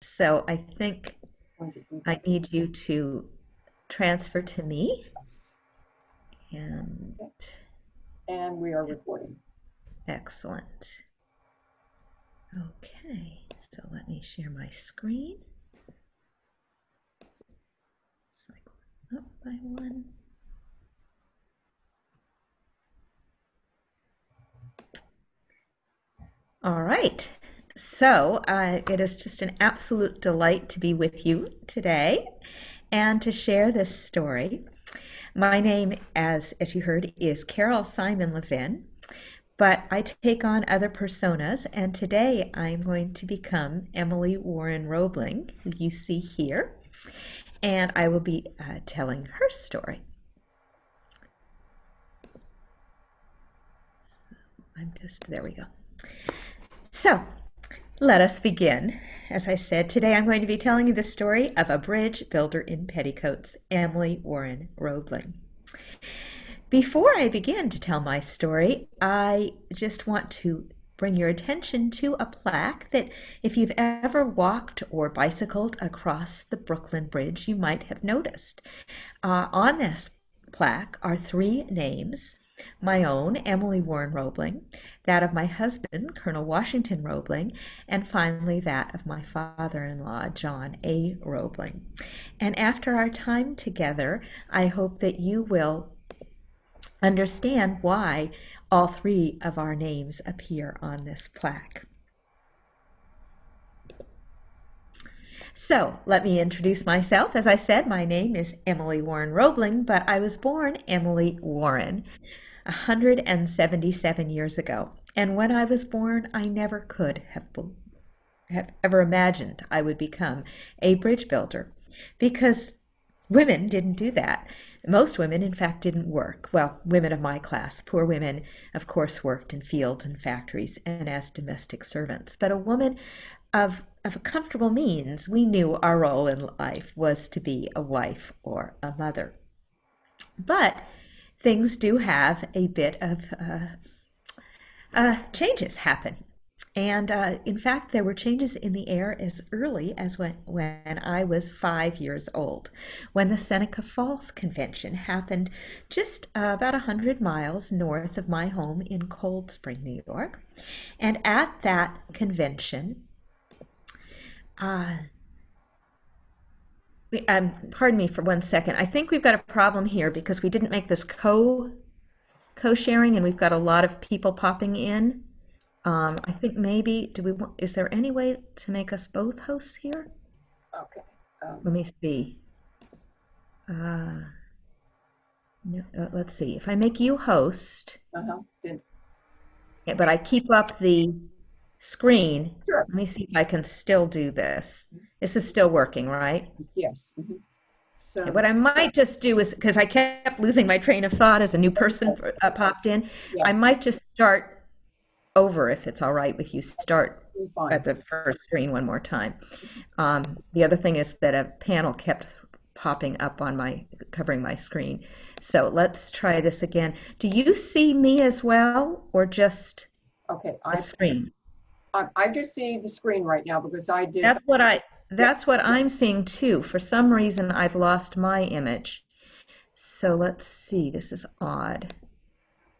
So I think I need you to transfer to me Yes. and And we are recording. excellent. Okay, so let me share my screen. It's like up by one. All right. So uh, it is just an absolute delight to be with you today and to share this story. My name, as, as you heard, is Carol Simon Levin, but I take on other personas, and today I'm going to become Emily Warren Roebling, who you see here, and I will be uh, telling her story. I'm just, there we go. So, let us begin. As I said, today I'm going to be telling you the story of a bridge builder in petticoats, Emily Warren Roebling. Before I begin to tell my story, I just want to bring your attention to a plaque that, if you've ever walked or bicycled across the Brooklyn Bridge, you might have noticed. Uh, on this plaque are three names my own, Emily Warren Roebling, that of my husband, Colonel Washington Roebling, and finally that of my father in law, John A. Roebling. And after our time together, I hope that you will understand why all three of our names appear on this plaque. So, let me introduce myself. As I said, my name is Emily Warren Roebling, but I was born Emily Warren 177 years ago. And when I was born, I never could have, have ever imagined I would become a bridge builder because women didn't do that. Most women, in fact, didn't work. Well, women of my class, poor women, of course, worked in fields and factories and as domestic servants. But a woman of, of a comfortable means, we knew our role in life was to be a wife or a mother. But things do have a bit of uh, uh, changes happen. And uh, in fact, there were changes in the air as early as when, when I was five years old, when the Seneca Falls Convention happened just uh, about 100 miles north of my home in Cold Spring, New York. And at that convention, uh, um, pardon me for one second. I think we've got a problem here because we didn't make this co co-sharing and we've got a lot of people popping in. Um, I think maybe, do we want, is there any way to make us both hosts here? Okay. Um, Let me see. Uh, no, uh, let's see. If I make you host, uh-huh. Yeah, but I keep up the screen, sure. let me see if I can still do this. This is still working, right? Yes. mhm. So, What I might just do is, because I kept losing my train of thought as a new person uh, popped in, Yeah. I might just start over if it's all right with you. Start at the first screen one more time. Um, the other thing is that a panel kept popping up on my, covering my screen. So let's try this again. Do you see me as well, or just Okay, the I, screen? I, I just see the screen right now because I did, That's what I, that's what I'm seeing too. For some reason, I've lost my image. So let's see, this is odd.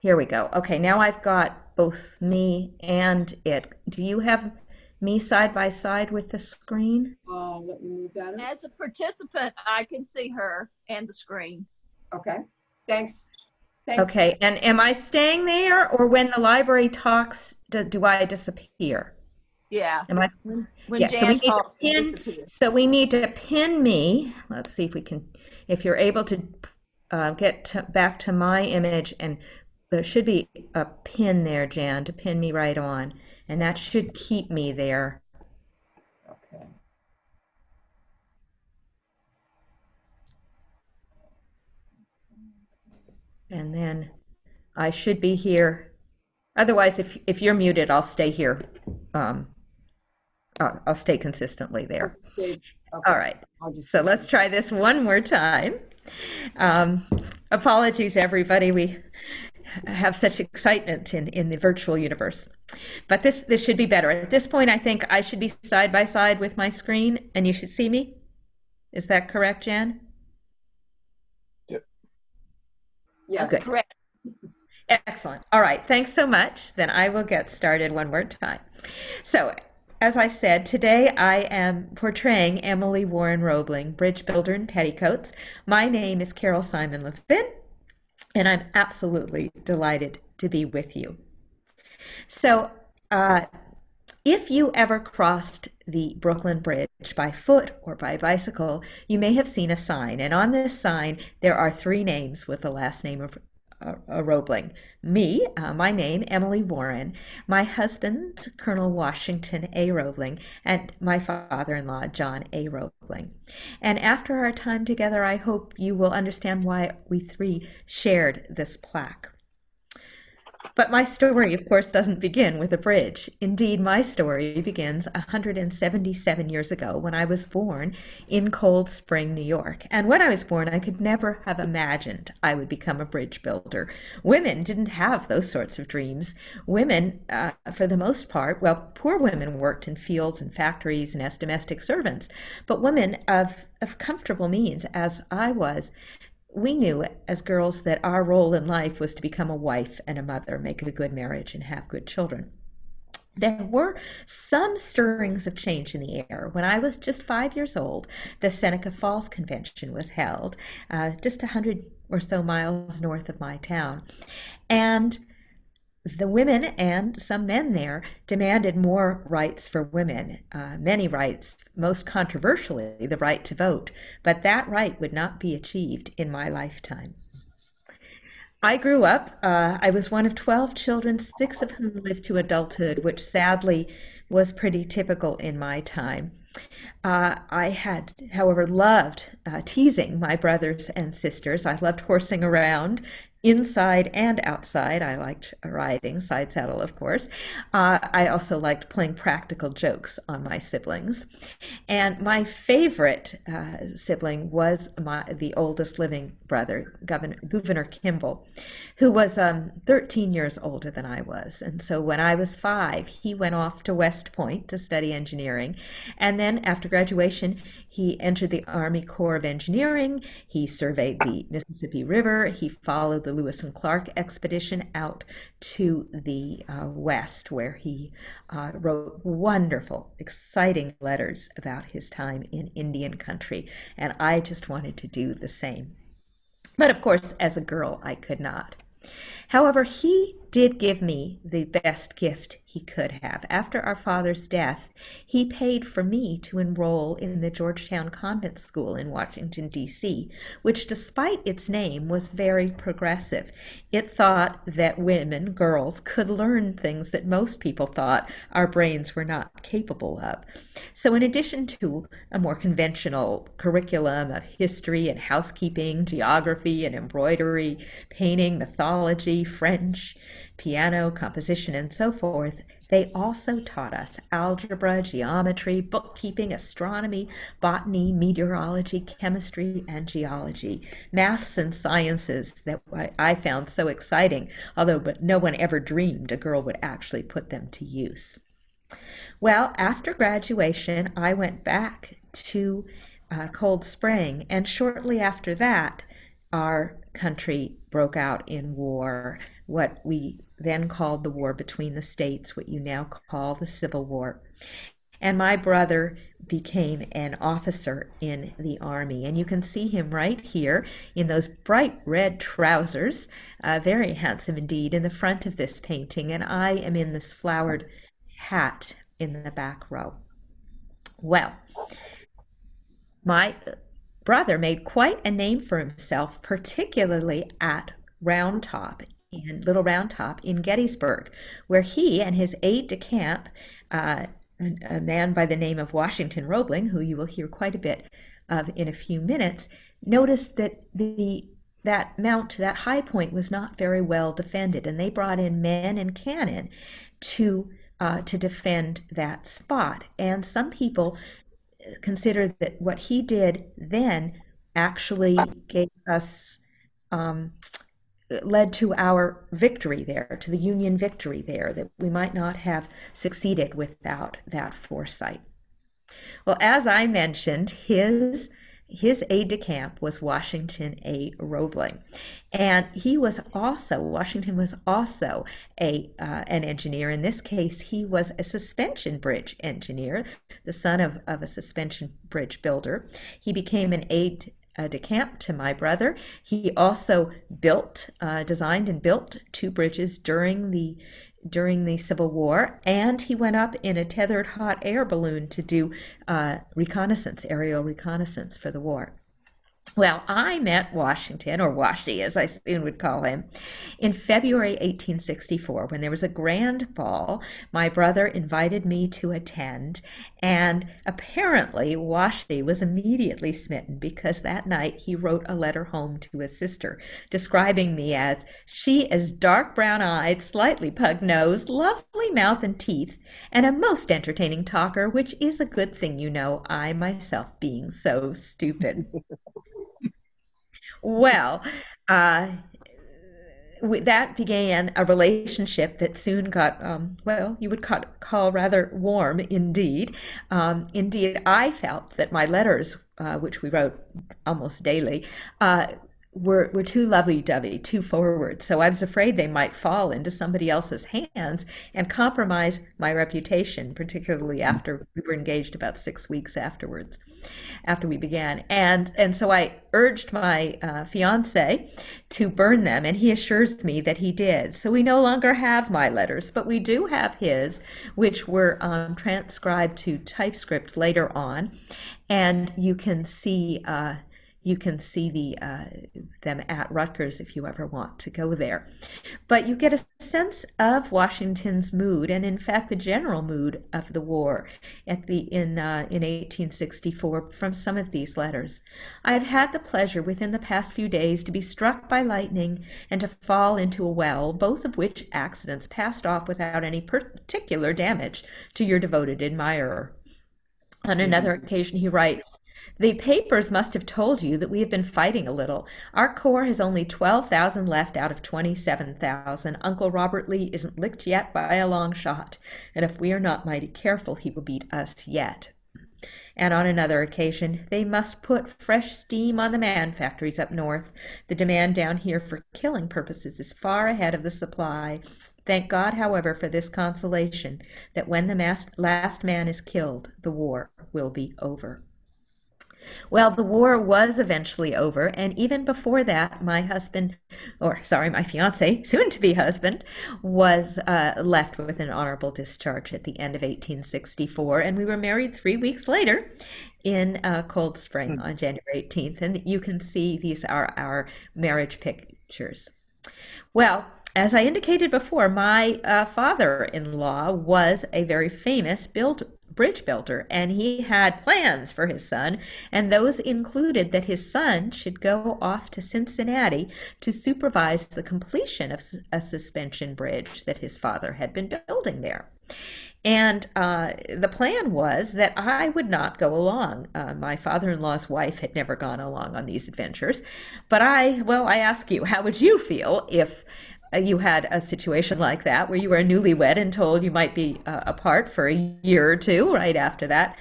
Here we go. Okay, now I've got both me and it. Do you have me side by side with the screen? uh, let me move that up. As a participant, I can see her and the screen. Okay, thanks. Thanks. Okay, and am I staying there or when the library talks, do, do I disappear? Yeah. Am I? When Yeah, so we need to pin- So we need to pin me. Let's see if we can, if you're able to uh, get to, back to my image, and there should be a pin there, Jan, to pin me right on, and that should keep me there. And then I should be here. Otherwise, if if you're muted, I'll stay here. Um, I'll, I'll stay consistently there. Okay, okay, All right. So let's try this one more time. Um, apologies, everybody. We have such excitement in, in the virtual universe. But this this should be better. At this point, I think I should be side by side with my screen, and you should see me. Is that correct, Jan? Yes, Good. Correct. Excellent. All right. Thanks so much. Then I will get started one more time. So, as I said, today I am portraying Emily Warren Roebling, bridge builder in petticoats. My name is Carol Simon Levin, and I'm absolutely delighted to be with you. So, uh, if you ever crossed the Brooklyn Bridge by foot or by bicycle, you may have seen a sign. And on this sign, there are three names with the last name of uh, uh, Roebling. Me, uh, my name, Emily Warren, my husband, Colonel Washington A. Roebling, and my father in law, John A. Roebling. And after our time together, I hope you will understand why we three shared this plaque. But my story, of course, doesn't begin with a bridge. Indeed, my story begins 177 years ago when I was born in Cold Spring, New York. And when I was born, I could never have imagined I would become a bridge builder. Women didn't have those sorts of dreams. Women, uh, for the most part, well, poor women worked in fields and factories and as domestic servants. But women of, of comfortable means, as I was, we knew as girls that our role in life was to become a wife and a mother, make a good marriage, and have good children. There were some stirrings of change in the air. When I was just five years old, the Seneca Falls Convention was held, uh, just a hundred or so miles north of my town. And the women and some men there demanded more rights for women, uh, many rights, most controversially, the right to vote. But that right would not be achieved in my lifetime. I grew up, uh, I was one of 12 children, six of whom lived to adulthood, which sadly was pretty typical in my time. Uh, I had, however, loved uh, teasing my brothers and sisters. I loved horsing around inside and outside. I liked riding, side saddle, of course. Uh, I also liked playing practical jokes on my siblings. And my favorite uh, sibling was my, the oldest living brother, Governor, Gouverneur Kemble, who was um, 13 years older than I was. And so when I was five, he went off to West Point to study engineering. And then after graduation, he entered the Army Corps of Engineering. He surveyed the Mississippi River. He followed the Lewis and Clark expedition out to the uh, West, where he uh, wrote wonderful, exciting letters about his time in Indian country. And I just wanted to do the same. But of course, as a girl, I could not. However, he did give me the best gift he could have. After our father's death, he paid for me to enroll in the Georgetown Convent School in Washington, D.C., which, despite its name, was very progressive. It thought that women, girls, could learn things that most people thought our brains were not capable of. So, in addition to a more conventional curriculum of history and housekeeping, geography and embroidery, painting, mythology, French, piano, composition, and so forth, they also taught us algebra, geometry, bookkeeping, astronomy, botany, meteorology, chemistry, and geology. Maths and sciences that I found so exciting, although but no one ever dreamed a girl would actually put them to use. Well, after graduation, I went back to uh, Cold Spring, and shortly after that, our country broke out in war, what we then called the war between the states, what you now call the Civil War. And my brother became an officer in the army. And you can see him right here in those bright red trousers, uh, very handsome indeed, in the front of this painting. And I am in this flowered hat in the back row. Well, my brother made quite a name for himself, particularly at Round Top in Little Round Top in Gettysburg, where he and his aide de camp, uh, a, a man by the name of Washington Roebling, who you will hear quite a bit of in a few minutes, noticed that the that mount, that high point, was not very well defended, and they brought in men and cannon to uh, to defend that spot. And some people consider that what he did then actually gave us um, led to our victory there, to the Union victory there, that we might not have succeeded without that foresight. Well, as I mentioned, his his aide de camp was Washington A. Roebling, and he was also Washington was also a uh, an engineer. In this case, he was a suspension bridge engineer, the son of, of a suspension bridge builder. He became an aide uh, de camp to my brother. He also built, uh, designed and built two bridges during the during the Civil War, and he went up in a tethered hot air balloon to do uh, reconnaissance, aerial reconnaissance for the war. Well, I met Washington, or Washi as I soon would call him, in February 1864 when there was a grand ball. My brother invited me to attend, and apparently Washi was immediately smitten because that night he wrote a letter home to his sister describing me as she is dark brown eyed, slightly pug nosed, lovely mouth and teeth, and a most entertaining talker, which is a good thing, you know, I myself being so stupid. Well, uh, that began a relationship that soon got, um, well, you would call, call rather warm indeed. Um, indeed, I felt that my letters, uh, which we wrote almost daily, uh, were, were too lovey dovey, too forward. So I was afraid they might fall into somebody else's hands and compromise my reputation, particularly after we were engaged about six weeks afterwards, after we began. And, and so I urged my uh, fiance to burn them, and he assures me that he did. So we no longer have my letters, but we do have his, which were um, transcribed to typescript later on. And you can see uh, you can see the uh, them at Rutgers if you ever want to go there. But you get a sense of Washington's mood, and in fact, the general mood of the war at the in uh, in 1864 from some of these letters. I have had the pleasure within the past few days to be struck by lightning and to fall into a well, both of which accidents passed off without any particular damage to your devoted admirer. On another occasion, he writes, the papers must have told you that we have been fighting a little. Our corps has only 12,000 left out of 27,000. Uncle Robert Lee isn't licked yet by a long shot, and if we are not mighty careful, he will beat us yet. And on another occasion, they must put fresh steam on the man factories up north. The demand down here for killing purposes is far ahead of the supply. Thank God, however, for this consolation that when the last man is killed, the war will be over. Well, the war was eventually over, and even before that, my husband, or sorry, my fiance, soon to be husband, was uh, left with an honorable discharge at the end of 1864, and we were married three weeks later in uh, Cold Spring mm. on January 18th, and you can see these are our marriage pictures. Well, as I indicated before, my uh, father in law was a very famous build, bridge builder, and he had plans for his son, and those included that his son should go off to Cincinnati to supervise the completion of a suspension bridge that his father had been building there. And uh, the plan was that I would not go along. Uh, my father in law's wife had never gone along on these adventures. But I, well, I ask you, how would you feel if you had a situation like that where you were newlywed and told you might be uh, apart for a year or two right after that.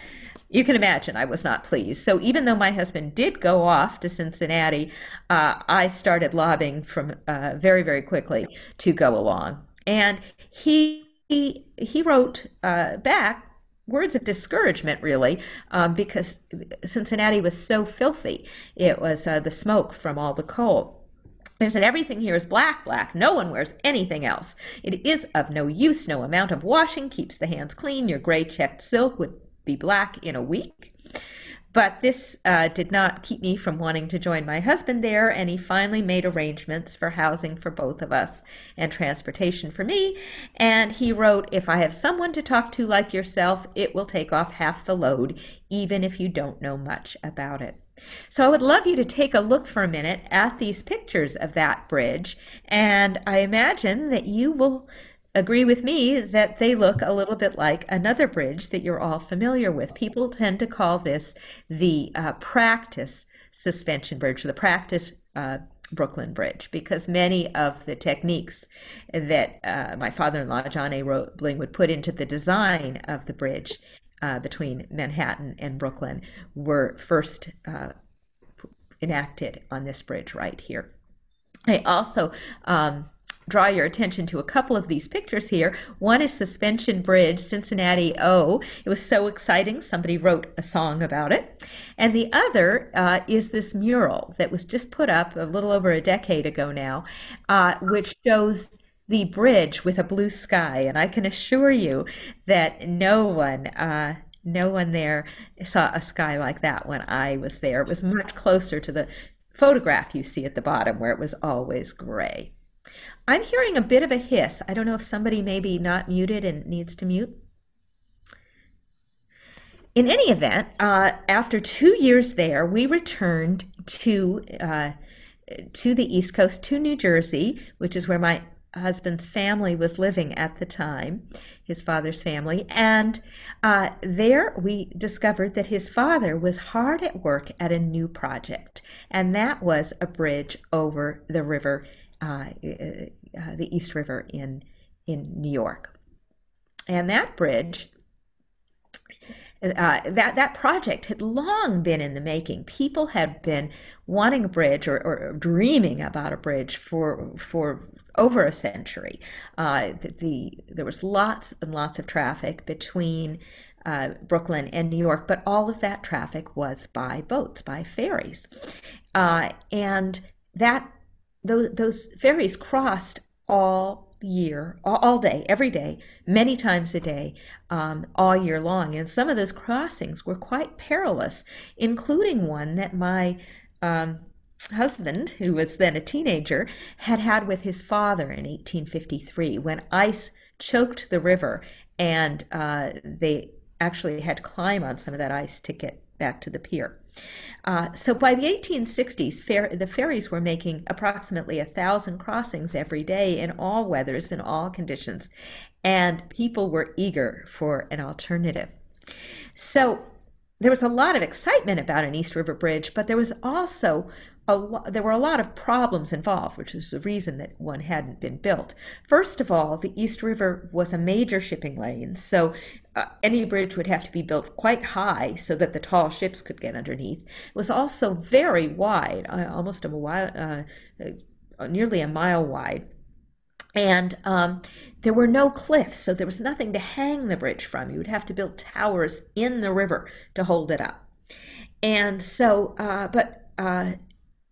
You can imagine I was not pleased. So even though my husband did go off to Cincinnati, uh, I started lobbying from uh, very very quickly to go along, and he he, he wrote uh, back words of discouragement, really, um, because Cincinnati was so filthy. It was uh, the smoke from all the coal. They said everything here is black, black. No one wears anything else. It is of no use. No amount of washing keeps the hands clean. Your gray checked silk would be black in a week. But this uh, did not keep me from wanting to join my husband there, and he finally made arrangements for housing for both of us and transportation for me. And he wrote, If I have someone to talk to like yourself, it will take off half the load, even if you don't know much about it. So I would love you to take a look for a minute at these pictures of that bridge, and I imagine that you will agree with me that they look a little bit like another bridge that you're all familiar with. People tend to call this the uh, practice suspension bridge, the practice uh, Brooklyn Bridge because many of the techniques that uh, my father in law, John A. Roebling, would put into the design of the bridge uh, between Manhattan and Brooklyn were first uh, enacted on this bridge right here. I also um, draw your attention to a couple of these pictures here. One is Suspension Bridge, Cincinnati O. It was so exciting, somebody wrote a song about it. And the other uh, is this mural that was just put up a little over a decade ago now, uh, which shows the bridge with a blue sky. And I can assure you that no one, uh, no one there saw a sky like that when I was there. It was much closer to the photograph you see at the bottom where it was always gray. I'm hearing a bit of a hiss. I don't know if somebody may be not muted and needs to mute. In any event, uh, after two years there, we returned to uh, to the East Coast, to New Jersey, which is where my husband's family was living at the time, his father's family. And uh, there we discovered that his father was hard at work at a new project, and that was a bridge over the river uh, uh, the East River in in New York, and that bridge. Uh, that that project had long been in the making. People had been wanting a bridge or, or dreaming about a bridge for for over a century. Uh, the, the, there was lots and lots of traffic between uh, Brooklyn and New York, but all of that traffic was by boats, by ferries, uh, and that those, those ferries crossed all year, all, day, every day, many times a day, um, all year long. And some of those crossings were quite perilous, including one that my um, husband, who was then a teenager, had had with his father in 1853 when ice choked the river and uh, they actually had to climb on some of that ice to get back to the pier. Uh, so by the 1860s, fer- the ferries were making approximately a thousand crossings every day in all weathers and all conditions, and people were eager for an alternative. So there was a lot of excitement about an East River Bridge, but there was also lo- there were a lot of problems involved, which is the reason that one hadn't been built. First of all, the East River was a major shipping lane, so uh, any bridge would have to be built quite high so that the tall ships could get underneath. It was also very wide, uh, almost a mile, uh, uh, nearly a mile wide. And um, there were no cliffs, so there was nothing to hang the bridge from. You would have to build towers in the river to hold it up. And so, uh, but uh,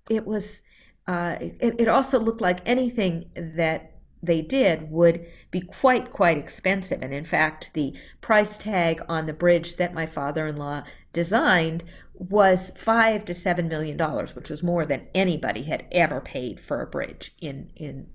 it was uh, it, it also looked like anything that they did would be quite quite expensive. And in fact the price tag on the bridge that my father-in-law designed was five to seven million dollars which was more than anybody had ever paid for a bridge in in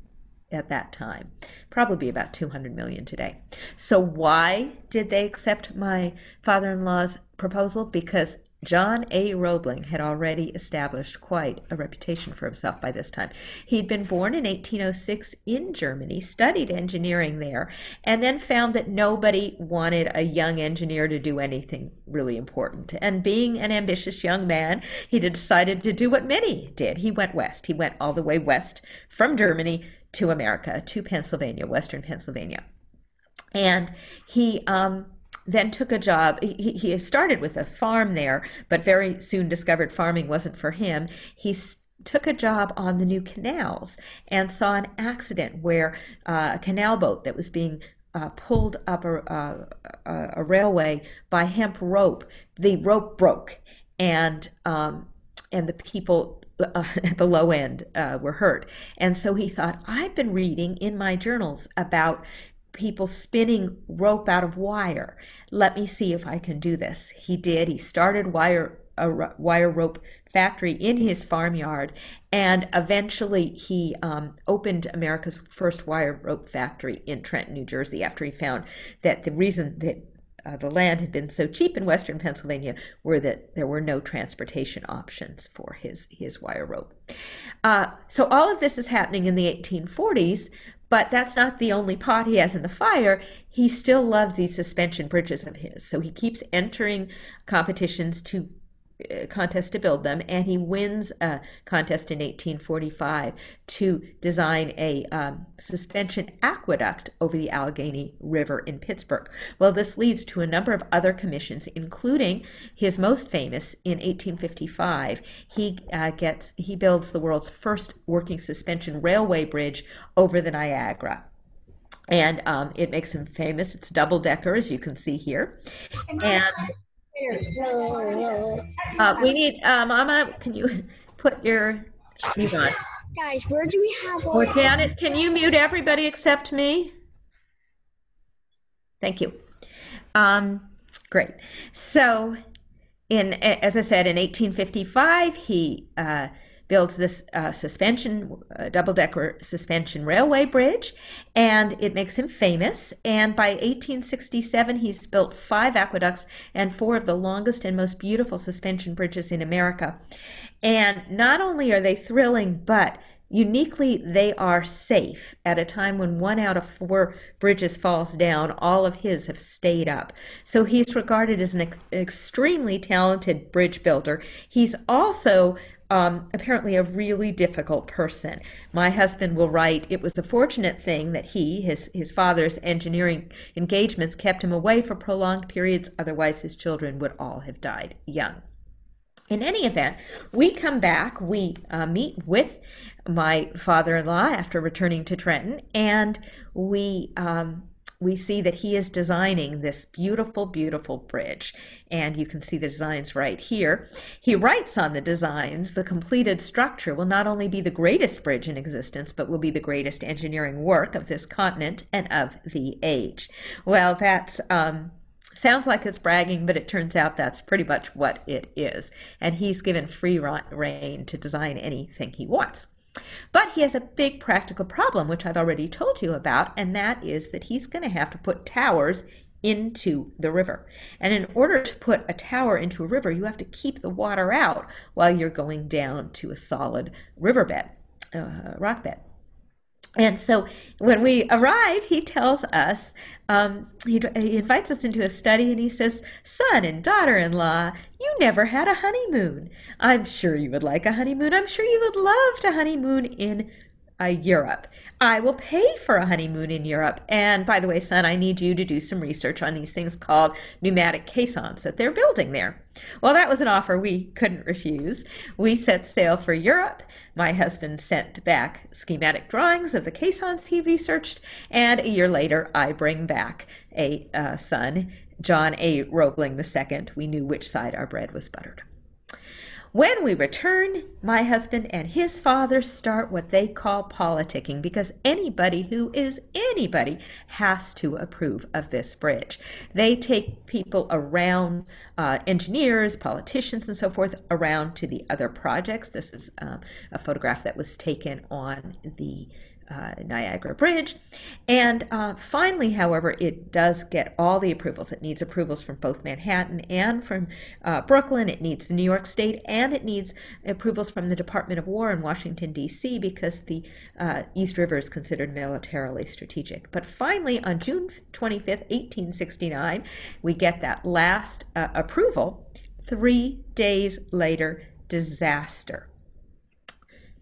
at that time. Probably about 200 million today. So why did they accept my father-in-law's proposal? Because John A. Roebling had already established quite a reputation for himself by this time. He'd been born in 1806 in Germany, studied engineering there, and then found that nobody wanted a young engineer to do anything really important. And being an ambitious young man, he decided to do what many did. He went west. He went all the way west from Germany to America, to Pennsylvania, western Pennsylvania. And he um, then took a job. He, he started with a farm there, but very soon discovered farming wasn't for him. He took a job on the new canals and saw an accident where uh, a canal boat that was being uh, pulled up a, a, a, railway by hemp rope. The rope broke, and um, and the people uh, at the low end uh, were hurt. And so he thought, I've been reading in my journals about people spinning rope out of wire. Let me see if I can do this. He did. He started wire a wire rope factory in his farmyard, and eventually he um, opened America's first wire rope factory in Trenton, New Jersey. After he found that the reason that uh, the land had been so cheap in western Pennsylvania were that there were no transportation options for his, his wire rope. Uh, so all of this is happening in the 1840s, but that's not the only pot he has in the fire. He still loves these suspension bridges of his. So he keeps entering competitions to contest to build them, and he wins a contest in 1845 to design a um, suspension aqueduct over the Allegheny River in Pittsburgh. Well, this leads to a number of other commissions, including his most famous in 1855. He uh, gets he builds the world's first working suspension railway bridge over the Niagara and um, it makes him famous. It's double decker, as you can see here. And uh, we need, uh, Mama, can you put your mute on? Guys, where do we have Or our Janet, can you mute everybody except me? Thank you. Um, great. So, in as I said, in 1855, he uh, builds this uh, suspension, uh, double-decker suspension railway bridge, and it makes him famous. And by 1867, he's built five aqueducts and four of the longest and most beautiful suspension bridges in America. And not only are they thrilling, but Uniquely, they are safe. At a time when one out of four bridges falls down, all of his have stayed up. So he's regarded as an ex- extremely talented bridge builder. He's also um, apparently a really difficult person. My husband will write, it was a fortunate thing that he, his, his father's engineering engagements, kept him away for prolonged periods, otherwise, his children would all have died young. In any event, we come back, we uh, meet with my father in law after returning to Trenton, and we. Um, we see that he is designing this beautiful, beautiful bridge. And you can see the designs right here. He writes on the designs the completed structure will not only be the greatest bridge in existence, but will be the greatest engineering work of this continent and of the age. Well, that's. Um, Sounds like it's bragging, but it turns out that's pretty much what it is. And he's given free reign to design anything he wants. But he has a big practical problem, which I've already told you about, and that is that he's going to have to put towers into the river. And in order to put a tower into a river, you have to keep the water out while you're going down to a solid riverbed, uh, rock bed. And so when we arrive, he tells us, um, he, he invites us into a study and he says, Son and daughter in law, you never had a honeymoon. I'm sure you would like a honeymoon. I'm sure you would love to honeymoon in uh, Europe. I will pay for a honeymoon in Europe. And by the way, son, I need you to do some research on these things called pneumatic caissons that they're building there. Well, that was an offer we couldn't refuse. We set sail for Europe. My husband sent back schematic drawings of the caissons he researched, and a year later, I bring back a uh, son, John A. Roebling II. We knew which side our bread was buttered. When we return, my husband and his father start what they call politicking because anybody who is anybody has to approve of this bridge. They take people around, uh, engineers, politicians, and so forth, around to the other projects. This is um, a photograph that was taken on the uh, Niagara Bridge. And uh, finally, however, it does get all the approvals. It needs approvals from both Manhattan and from uh, Brooklyn. It needs New York State and it needs approvals from the Department of War in Washington, D.C., because the uh, East River is considered militarily strategic. But finally, on June 25th, 1869, we get that last uh, approval. Three days later, disaster.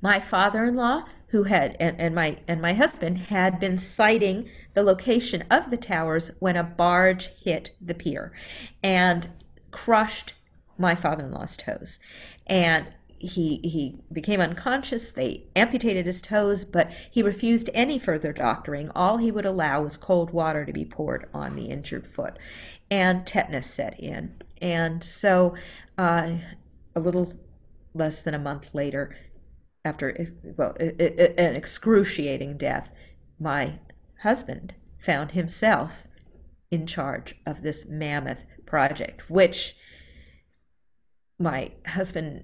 My father in law who had and, and my and my husband had been sighting the location of the towers when a barge hit the pier and crushed my father-in-law's toes. And he he became unconscious. They amputated his toes but he refused any further doctoring. All he would allow was cold water to be poured on the injured foot. And tetanus set in. And so uh, a little less than a month later after well an excruciating death my husband found himself in charge of this mammoth project which my husband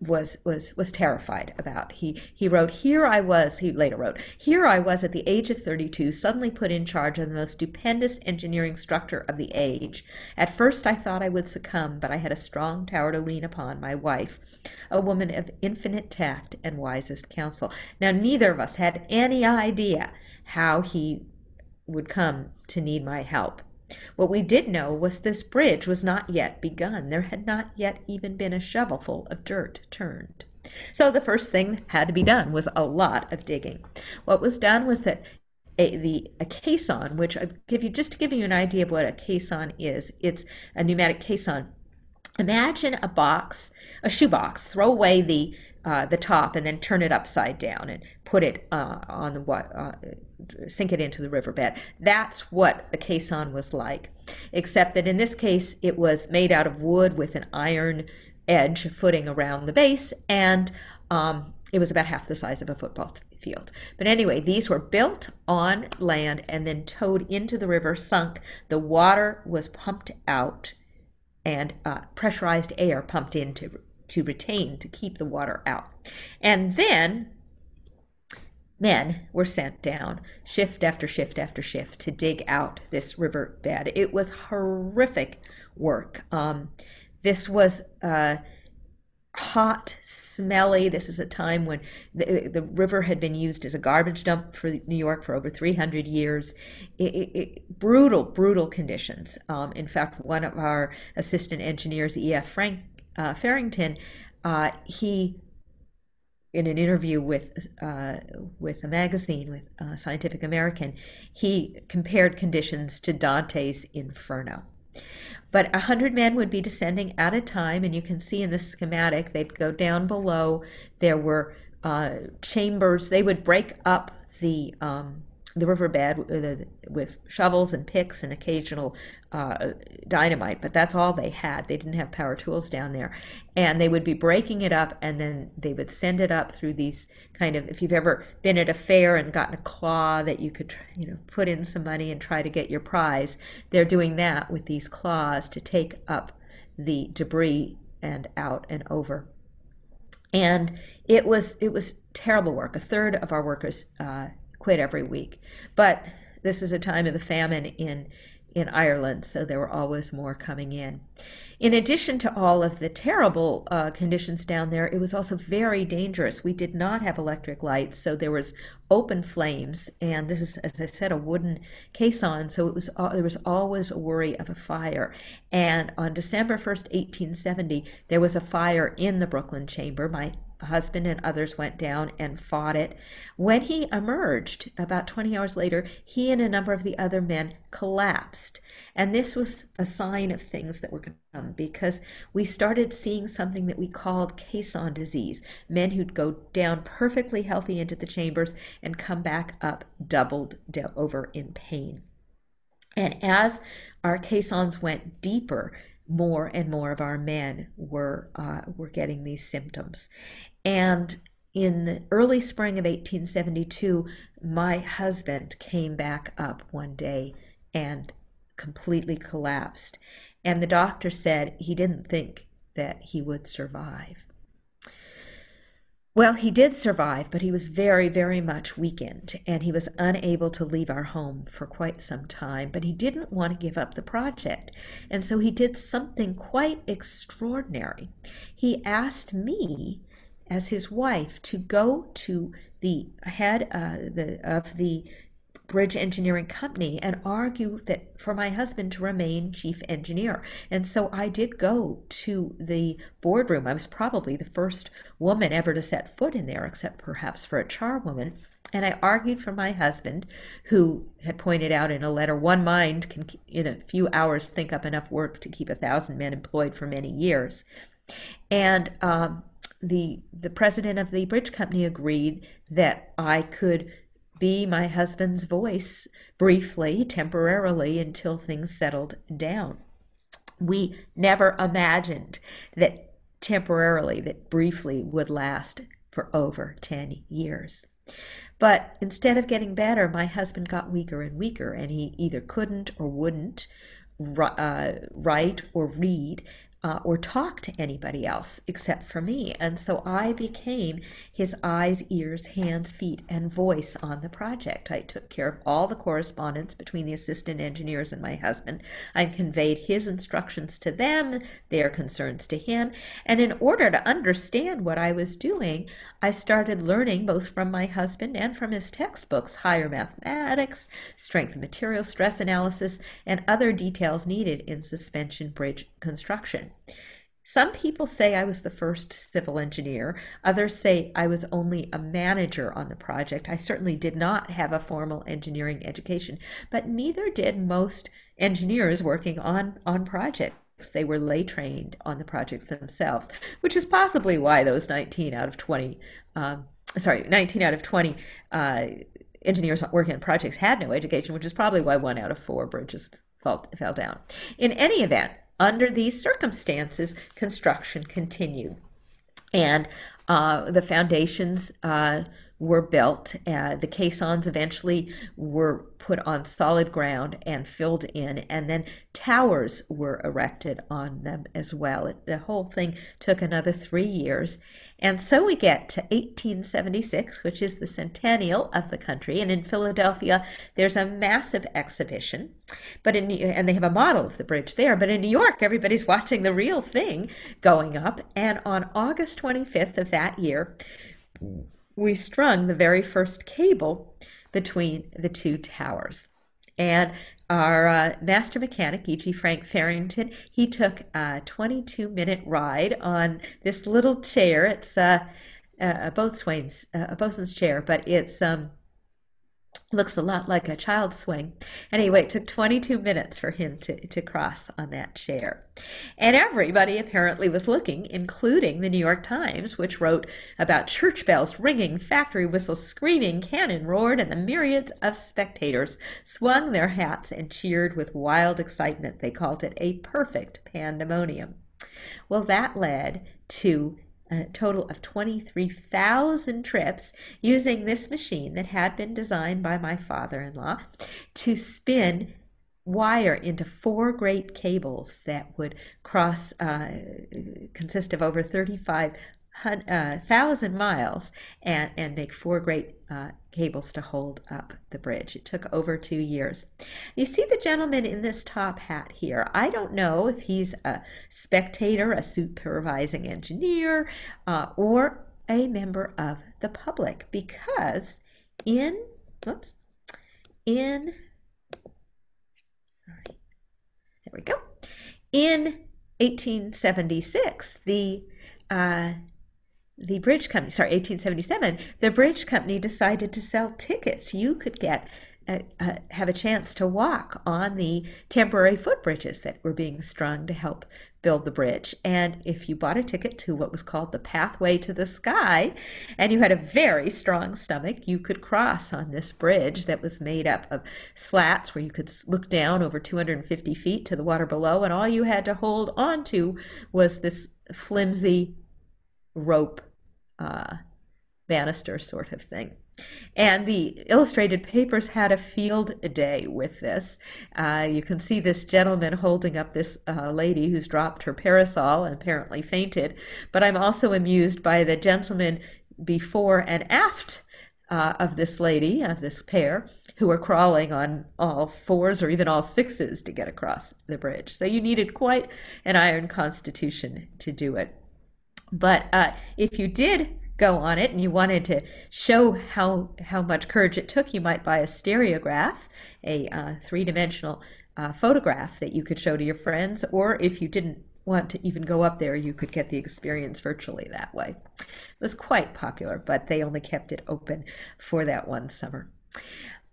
was was was terrified about. He he wrote, "Here I was." He later wrote, "Here I was at the age of 32, suddenly put in charge of the most stupendous engineering structure of the age. At first I thought I would succumb, but I had a strong tower to lean upon, my wife, a woman of infinite tact and wisest counsel." Now neither of us had any idea how he would come to need my help What we did know was this bridge was not yet begun. There had not yet even been a shovelful of dirt turned. So the first thing had to be done was a lot of digging. What was done was that a, the a caisson, which I give you just to give you an idea of what a caisson is, it's a pneumatic caisson. Imagine a box, a shoebox. Throw away the uh, the top and then turn it upside down and put it uh, on the what uh, sink it into the riverbed. That's what a caisson was like, except that in this case it was made out of wood with an iron edge footing around the base, and um, it was about half the size of a football field. But anyway, these were built on land and then towed into the river, sunk. The water was pumped out, and uh, pressurized air pumped in to to retain, to keep the water out. And then men were sent down shift after shift after shift to dig out this riverbed. It was horrific work. Um, this was uh, hot, smelly. This is a time when the, the, river had been used as a garbage dump for New York for over 300 years. It, it, it, brutal, brutal conditions. Um, in fact, one of our assistant engineers, E.F. Frank uh, Farrington, uh, he in an interview with uh, with a magazine with uh, Scientific American, he compared conditions to Dante's Inferno. But a hundred men would be descending at a time, and you can see in the schematic they'd go down below. There were uh, chambers. They would break up the um, the riverbed with, with shovels and picks and occasional uh, dynamite, but that's all they had. They didn't have power tools down there. And they would be breaking it up and then they would send it up through these kind of, if you've ever been at a fair and gotten a claw that you could, you know, put in some money and try to get your prize, they're doing that with these claws to take up the debris and out and over. And it was it was terrible work. A third of our workers uh, quit every week. But this is a time of the famine in in Ireland, so there were always more coming in. In addition to all of the terrible uh, conditions down there, it was also very dangerous. We did not have electric lights, so there was open flames, and this is, as I said, a wooden caisson, so it was uh, there was always a worry of a fire. And on December 1st, 1870, there was a fire in the Brooklyn Chamber. My husband and others went down and fought it. When he emerged, about 20 hours later, he and a number of the other men collapsed. And this was a sign of things that were going to come because we started seeing something that we called caisson disease men who'd go down perfectly healthy into the chambers and come back up doubled over in pain. And as our caissons went deeper, more and more of our men were uh, were getting these symptoms, and in early spring of 1872, my husband came back up one day and completely collapsed. And the doctor said he didn't think that he would survive. Well, he did survive, but he was very, very much weakened, and he was unable to leave our home for quite some time. But he didn't want to give up the project, and so he did something quite extraordinary. He asked me as his wife to go to the head uh, the, of the bridge engineering company and argue that for my husband to remain chief engineer. And so I did go to the boardroom. I was probably the first woman ever to set foot in there, except perhaps for a charwoman. And I argued for my husband, who had pointed out in a letter one mind can, in a few hours, think up enough work to keep a thousand men employed for many years. And um, the the president of the bridge company agreed that I could be my husband's voice briefly, temporarily, until things settled down. We never imagined that temporarily, that briefly would last for over 10 years. But instead of getting better, my husband got weaker and weaker, and he either couldn't or wouldn't uh, write or read uh, or talk to anybody else except for me. And so I became his eyes, ears, hands, feet, and voice on the project. I took care of all the correspondence between the assistant engineers and my husband. I conveyed his instructions to them, their concerns to him. And in order to understand what I was doing, I started learning both from my husband and from his textbooks higher mathematics, strength of material, stress analysis, and other details needed in suspension bridge construction. Some people say I was the first civil engineer. Others say I was only a manager on the project. I certainly did not have a formal engineering education, but neither did most engineers working on, on projects. They were lay trained on the projects themselves, which is possibly why those 19 out of 20, um, sorry, 19 out of 20 uh, engineers working on projects had no education, which is probably why one out of four bridges fell, fell down. In any event, under these circumstances, construction continued. And uh, the foundations uh, were built. Uh, the caissons eventually were put on solid ground and filled in, and then towers were erected on them as well. It, the whole thing took another three years. And so we get to 1876, which is the centennial of the country. And in Philadelphia, there's a massive exhibition, but in and they have a model of the bridge there. But in New York, everybody's watching the real thing going up. And on August 25th of that year, we strung the very first cable between the two towers. And our uh, master mechanic, E.G. Frank Farrington, he took a 22 minute ride on this little chair. It's uh, a boatswain's, a boatswain's chair, but it's um, looks a lot like a child's swing. Anyway, it took 22 minutes for him to, to cross on that chair. And everybody apparently was looking, including the New York Times, which wrote about church bells ringing, factory whistles screaming, cannon roared, and the myriads of spectators swung their hats and cheered with wild excitement. They called it a perfect pandemonium. Well, that led to a total of 23,000 trips using this machine that had been designed by my father in law to spin wire into four great cables that would cross, uh, consist of over 35 uh, thousand miles and, and make four great uh, cables to hold up the bridge. It took over two years. You see the gentleman in this top hat here. I don't know if he's a spectator, a supervising engineer, uh, or a member of the public because in, oops, in, there we go. In 1876, the uh, the bridge company, sorry, 1877, the bridge company decided to sell tickets. You could get a, a, have a chance to walk on the temporary footbridges that were being strung to help build the bridge. And if you bought a ticket to what was called the Pathway to the Sky, and you had a very strong stomach, you could cross on this bridge that was made up of slats where you could look down over 250 feet to the water below, and all you had to hold on to was this flimsy rope uh, banister sort of thing. And the illustrated papers had a field day with this. Uh, you can see this gentleman holding up this uh, lady who's dropped her parasol and apparently fainted. But I'm also amused by the gentleman before and aft uh, of this lady, of this pair, who are crawling on all fours or even all sixes to get across the bridge. So you needed quite an iron constitution to do it. But uh, if you did go on it and you wanted to show how how much courage it took, you might buy a stereograph, a uh, three-dimensional uh, photograph that you could show to your friends, or if you didn't want to even go up there, you could get the experience virtually that way. It was quite popular, but they only kept it open for that one summer.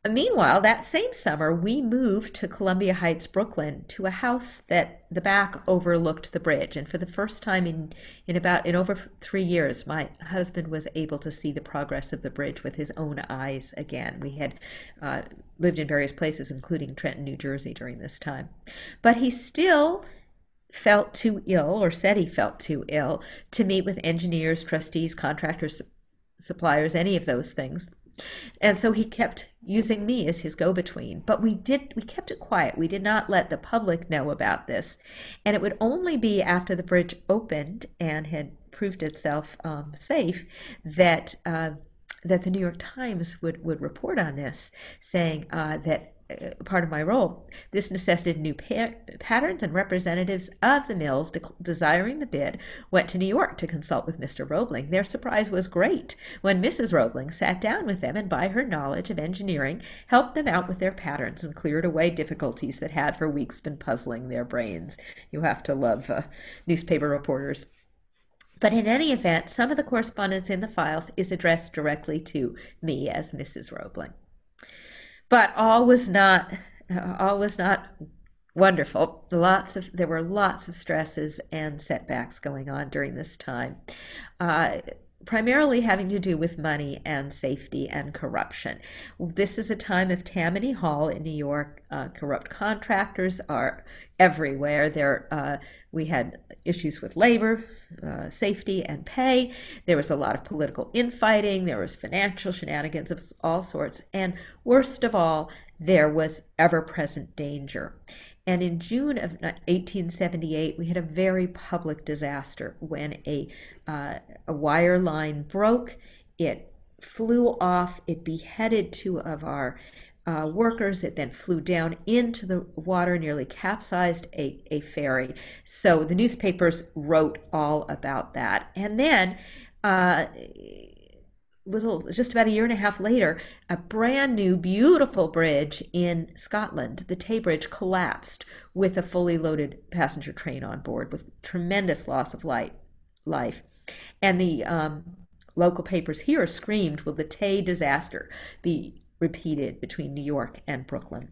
Meanwhile, that same summer, we moved to Columbia Heights, Brooklyn, to a house that the back overlooked the bridge. And for the first time in, in about in over three years, my husband was able to see the progress of the bridge with his own eyes again. We had uh, lived in various places, including Trenton, New Jersey, during this time. But he still felt too ill, or said he felt too ill, to meet with engineers, trustees, contractors, suppliers, any of those things. And so he kept using me as his go-between. But we did we kept it quiet. We did not let the public know about this. And it would only be after the bridge opened and had proved itself um, safe that uh, that the New York Times would, would report on this, saying uh, that uh, part of my role, this necessitated new pa- patterns and representatives of the mills de- desiring the bid went to New York to consult with Mr. Roebling. Their surprise was great when Mrs. Roebling sat down with them and, by her knowledge of engineering, helped them out with their patterns and cleared away difficulties that had for weeks been puzzling their brains. You have to love uh, newspaper reporters. But in any event, some of the correspondence in the files is addressed directly to me as Mrs. Roebling. But all was not all was not wonderful. Lots of there were lots of stresses and setbacks going on during this time. Uh, primarily having to do with money and safety and corruption. This is a time of Tammany Hall in New York. Uh, corrupt contractors are everywhere. There, uh, we had issues with labor, uh, safety, and pay. There was a lot of political infighting. There was financial shenanigans of all sorts, and worst of all, there was ever-present danger. And in June of 1878, we had a very public disaster when a, uh, a wire line broke. It flew off, it beheaded two of our uh, workers. It then flew down into the water, nearly capsized a, a ferry. So the newspapers wrote all about that. And then uh, little just about a year and a half later a brand new beautiful bridge in scotland the tay bridge collapsed with a fully loaded passenger train on board with tremendous loss of light, life. And the um, local papers here screamed will the tay disaster be repeated between new york and brooklyn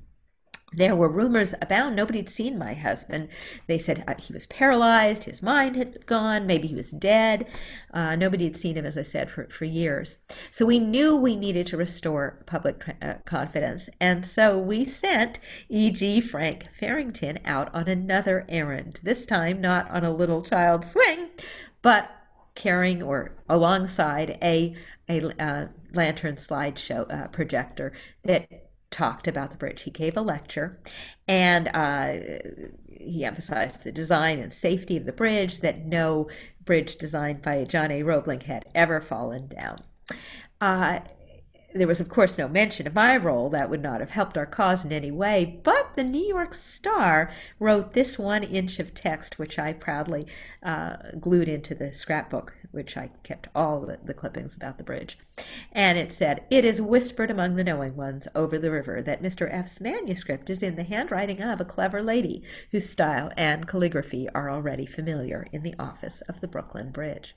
there were rumors abound. Nobody had seen my husband. They said uh, he was paralyzed, his mind had gone, maybe he was dead. Uh, nobody had seen him, as I said, for, for years. So we knew we needed to restore public uh, confidence. And so we sent E.G. Frank Farrington out on another errand, this time not on a little child swing, but carrying or alongside a, a uh, lantern slideshow uh, projector that talked about the bridge. He gave a lecture and uh, he emphasized the design and safety of the bridge, that no bridge designed by John A. Roebling had ever fallen down. Uh, there was, of course, no mention of my role. That would not have helped our cause in any way. But the New York Star wrote this one inch of text, which I proudly uh, glued into the scrapbook, which I kept all the, the clippings about the bridge. And it said, It is whispered among the knowing ones over the river that Mr. F.'s manuscript is in the handwriting of a clever lady whose style and calligraphy are already familiar in the office of the Brooklyn Bridge.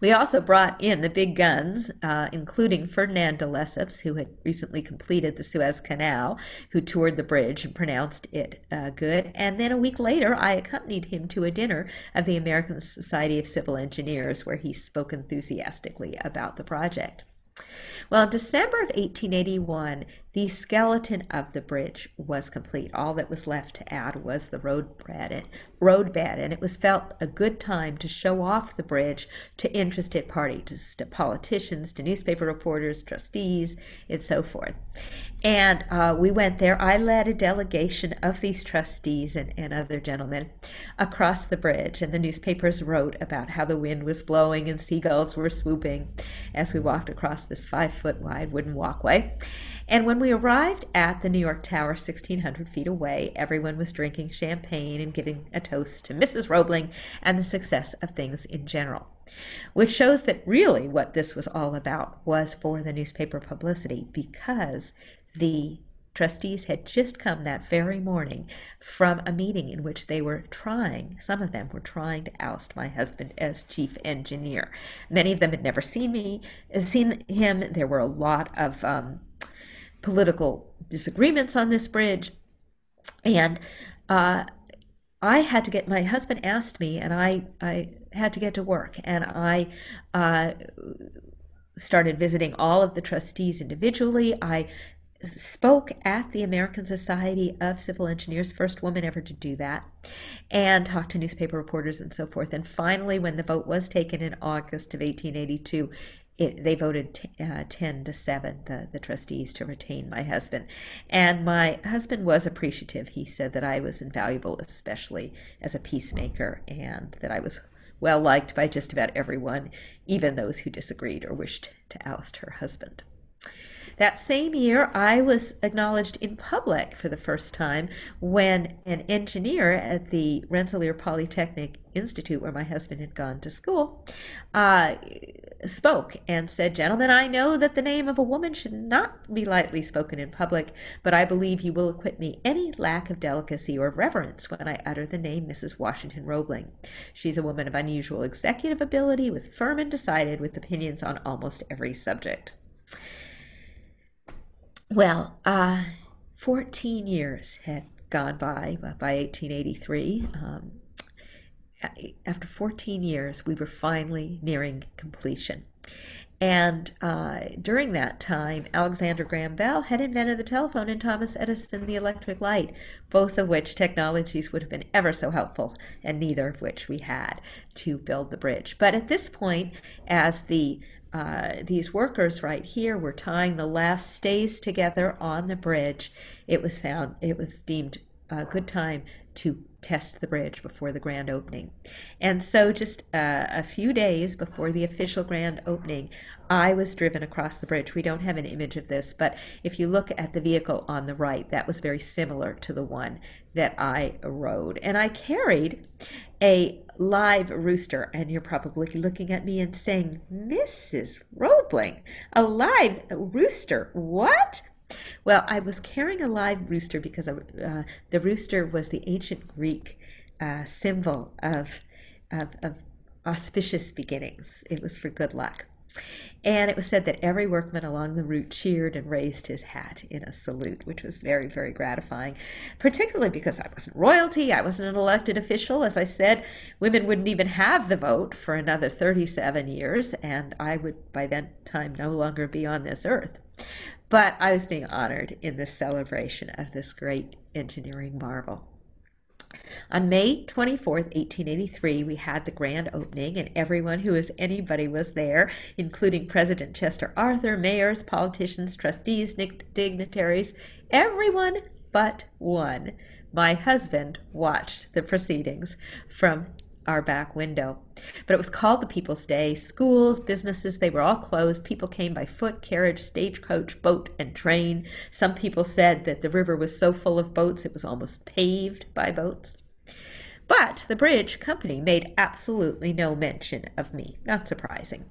We also brought in the big guns, uh, including Ferdinand de Lesseps, who had recently completed the Suez Canal, who toured the bridge and pronounced it uh, good. And then a week later, I accompanied him to a dinner of the American Society of Civil Engineers, where he spoke enthusiastically about the project. Well, in December of 1881, the skeleton of the bridge was complete. All that was left to add was the roadbed, roadbed, and it was felt a good time to show off the bridge to interested parties, to politicians, to newspaper reporters, trustees, and so forth. And uh, we went there. I led a delegation of these trustees and, and other gentlemen across the bridge, and the newspapers wrote about how the wind was blowing and seagulls were swooping as we walked across this five foot wide wooden walkway. And when we arrived at the New York Tower, 1,600 feet away, everyone was drinking champagne and giving a toast to Mrs. Roebling and the success of things in general. Which shows that really what this was all about was for the newspaper publicity because the trustees had just come that very morning from a meeting in which they were trying, some of them were trying to oust my husband as chief engineer. Many of them had never seen me, seen him. There were a lot of um, political disagreements on this bridge. And uh, I had to get, my husband asked me, and I, I had to get to work. And I uh, started visiting all of the trustees individually. I spoke at the American Society of Civil Engineers, first woman ever to do that, and talked to newspaper reporters and so forth. And finally, when the vote was taken in August of 1882, it, they voted t- uh, 10 to 7, the, the trustees, to retain my husband. And my husband was appreciative. He said that I was invaluable, especially as a peacemaker, and that I was well liked by just about everyone, even those who disagreed or wished to oust her husband. That same year, I was acknowledged in public for the first time when an engineer at the Rensselaer Polytechnic Institute, where my husband had gone to school, uh, spoke and said, Gentlemen, I know that the name of a woman should not be lightly spoken in public, but I believe you will acquit me any lack of delicacy or reverence when I utter the name Mrs. Washington Roebling. She's a woman of unusual executive ability, with firm and decided, with opinions on almost every subject. Well, uh, 14 years had gone by by 1883. Um, after 14 years, we were finally nearing completion. And uh, during that time, Alexander Graham Bell had invented the telephone and Thomas Edison the electric light, both of which technologies would have been ever so helpful, and neither of which we had to build the bridge. But at this point, as the uh, these workers right here were tying the last stays together on the bridge. It was found, it was deemed a good time to test the bridge before the grand opening. And so, just uh, a few days before the official grand opening, I was driven across the bridge. We don't have an image of this, but if you look at the vehicle on the right, that was very similar to the one that I rode. And I carried a live rooster, and you're probably looking at me and saying, Mrs. Roebling, a live rooster, what? Well, I was carrying a live rooster because uh, the rooster was the ancient Greek uh, symbol of, of, of auspicious beginnings. It was for good luck. And it was said that every workman along the route cheered and raised his hat in a salute, which was very, very gratifying, particularly because I wasn't royalty, I wasn't an elected official. As I said, women wouldn't even have the vote for another 37 years, and I would by that time no longer be on this earth. But I was being honored in this celebration of this great engineering marvel. On May 24th, 1883, we had the grand opening, and everyone who was anybody was there, including President Chester Arthur, mayors, politicians, trustees, dignitaries, everyone but one. My husband watched the proceedings from our back window. But it was called the People's Day. Schools, businesses, they were all closed. People came by foot, carriage, stagecoach, boat, and train. Some people said that the river was so full of boats it was almost paved by boats. But the bridge company made absolutely no mention of me. Not surprising.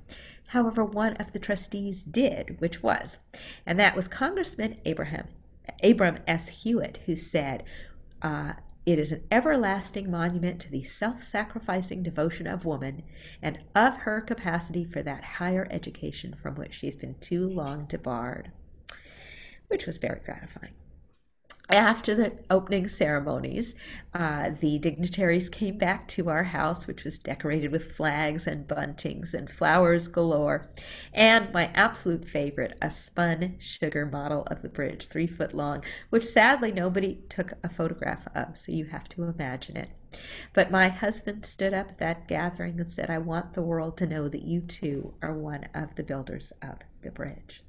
However, one of the trustees did, which was, and that was Congressman Abraham Abram S. Hewitt, who said, uh, it is an everlasting monument to the self sacrificing devotion of woman and of her capacity for that higher education from which she's been too long debarred, which was very gratifying after the opening ceremonies, uh, the dignitaries came back to our house, which was decorated with flags and buntings and flowers galore, and my absolute favorite, a spun sugar model of the bridge, three foot long, which sadly nobody took a photograph of, so you have to imagine it. But my husband stood up at that gathering and said, I want the world to know that you too are one of the builders of the bridge.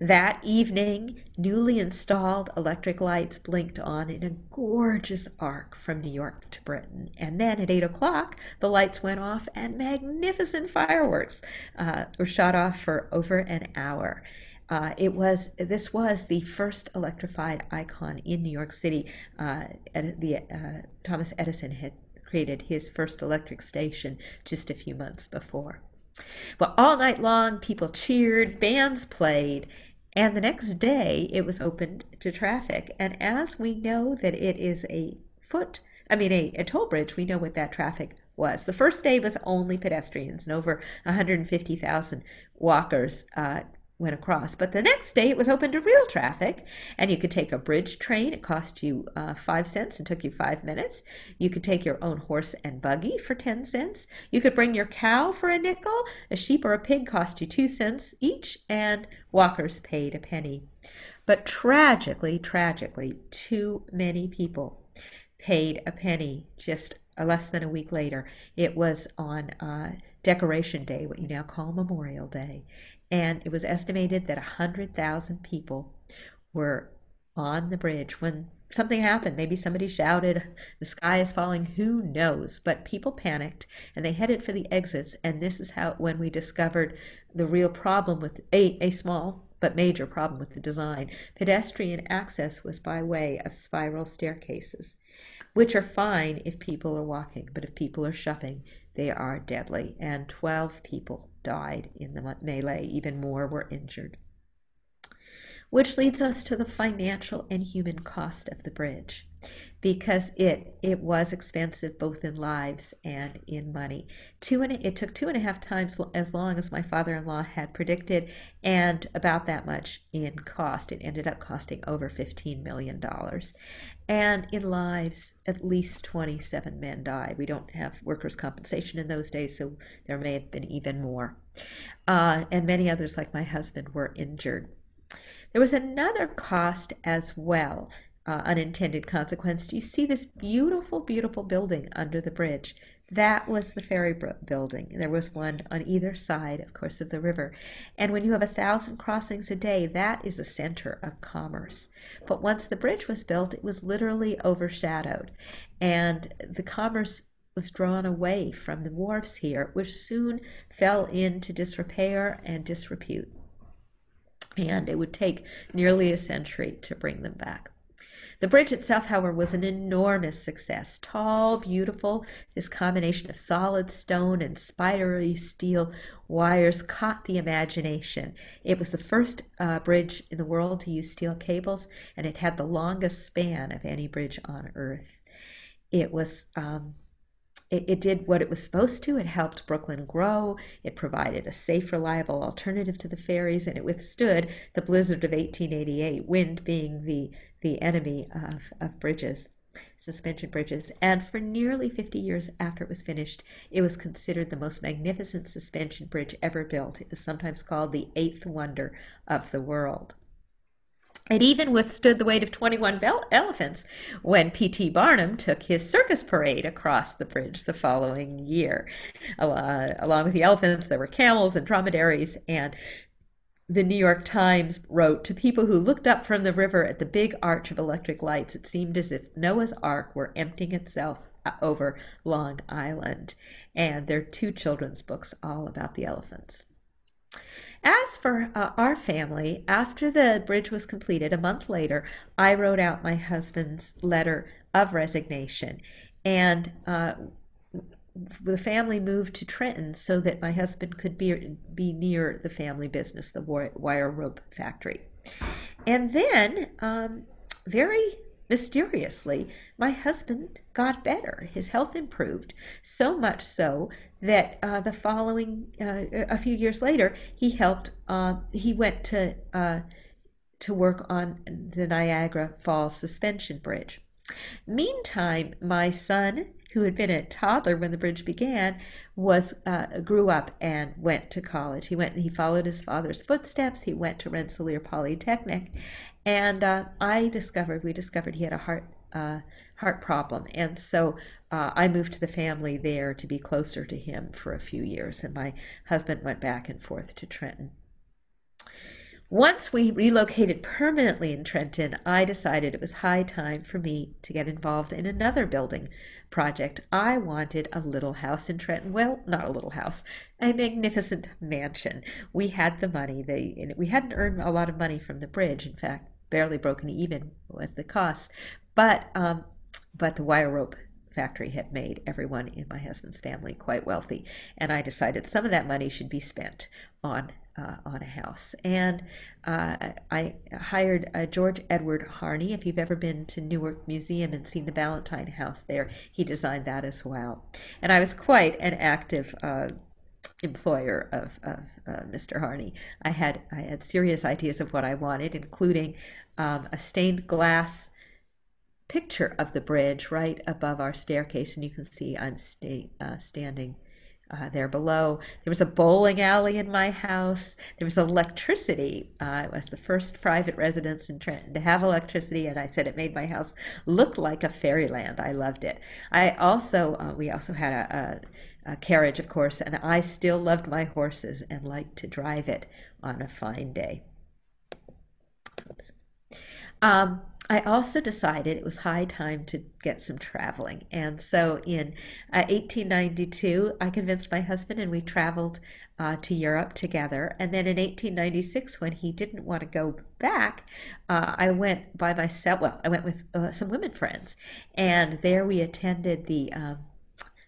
That evening, newly installed electric lights blinked on in a gorgeous arc from New York to Britain. And then at 8 o'clock, the lights went off and magnificent fireworks uh, were shot off for over an hour. Uh, it was this was the first electrified icon in New York City. Uh, the uh, Thomas Edison had created his first electric station just a few months before. Well, all night long, people cheered, bands played, and the next day it was opened to traffic. And as we know that it is a foot, I mean, a, a toll bridge, we know what that traffic was. The first day was only pedestrians, and over 150,000 walkers uh, went across. But the next day it was open to real traffic, and you could take a bridge train. It cost you uh, five cents and took you five minutes. You could take your own horse and buggy for 10 cents. You could bring your cow for a nickel. A sheep or a pig cost you two cents each, and walkers paid a penny. But tragically, tragically, too many people paid a penny just uh, less than a week later. It was on uh, Decoration Day, what you now call Memorial Day, and it was estimated that 100,000 people were on the bridge when something happened. Maybe somebody shouted, The sky is falling, who knows? But people panicked and they headed for the exits. And this is how, when we discovered the real problem with a, a small but major problem with the design, pedestrian access was by way of spiral staircases, which are fine if people are walking, but if people are shoving, they are deadly. And 12 people died in the melee, even more were injured which leads us to the financial and human cost of the bridge because it it was expensive both in lives and in money. Two and it took two and a half times as long as my father-in-law had predicted, and about that much in cost. It ended up costing over fifteen million dollars, and in lives, at least twenty-seven men died. We don't have workers' compensation in those days, so there may have been even more, uh, and many others, like my husband, were injured. There was another cost as well, uh, unintended consequence. Do you see this beautiful, beautiful building under the bridge? That was the ferry building. There was one on either side, of course, of the river. And when you have a thousand crossings a day, that is a center of commerce. But once the bridge was built, it was literally overshadowed. And the commerce was drawn away from the wharves here, which soon fell into disrepair and disrepute and it would take nearly a century to bring them back. The bridge itself, however, was an enormous success. Tall, beautiful, this combination of solid stone and spidery steel wires caught the imagination. It was the first uh, bridge in the world to use steel cables, and it had the longest span of any bridge on Earth. It was um, it, it, did what it was supposed to. It helped Brooklyn grow. It provided a safe, reliable alternative to the ferries, and it withstood the blizzard of 1888, wind being the, the enemy of, of bridges, suspension bridges. And for nearly 50 years after it was finished, it was considered the most magnificent suspension bridge ever built. It is sometimes called the eighth wonder of the world. It even withstood the weight of 21 elephants when P.T. Barnum took his circus parade across the bridge the following year. Uh, along with the elephants, there were camels and dromedaries, and the New York Times wrote to people who looked up from the river at the big arch of electric lights, it seemed as if Noah's Ark were emptying itself uh, over Long Island. And there are two children's books all about the elephants. As for uh, our family, after the bridge was completed, a month later, I wrote out my husband's letter of resignation. And uh, the family moved to Trenton so that my husband could be, be near the family business, the wire rope factory. And then, um, very mysteriously, my husband got better. His health improved, so much so that uh, the following, uh, a few years later, he helped, uh, he went to, uh, to work on the Niagara Falls Suspension Bridge. Meantime, my son, who had been a toddler when the bridge began, was uh, grew up and went to college. He went he followed his father's footsteps. He went to Rensselaer Polytechnic, and uh, I discovered we discovered he had a heart uh, heart problem, and so uh, I moved to the family there to be closer to him for a few years, and my husband went back and forth to Trenton. Once we relocated permanently in Trenton, I decided it was high time for me to get involved in another building project. I wanted a little house in Trenton. Well, not a little house, a magnificent mansion. We had the money. They, we hadn't earned a lot of money from the bridge. In fact, barely broken even with the costs. But um, but the wire rope factory had made everyone in my husband's family quite wealthy, and I decided some of that money should be spent on uh, on a house. And uh, I hired uh, George Edward Harney. If you've ever been to Newark Museum and seen the Ballantine House there, he designed that as well. And I was quite an active uh, employer of, of uh, Mr. Harney. I had I had serious ideas of what I wanted, including um, a stained glass picture of the bridge right above our staircase, and you can see I'm sta- uh, standing uh, there below. There was a bowling alley in my house. There was electricity. Uh, it was the first private residence in Trenton to have electricity, and I said it made my house look like a fairyland. I loved it. I also, uh, we also had a, a, a carriage, of course, and I still loved my horses and liked to drive it on a fine day. Oops. Um, I also decided it was high time to get some traveling. And so in uh, 1892, I convinced my husband and we traveled uh, to Europe together. And then in 1896, when he didn't want to go back, uh, I went by myself. Well, I went with uh, some women friends. And there we attended the um,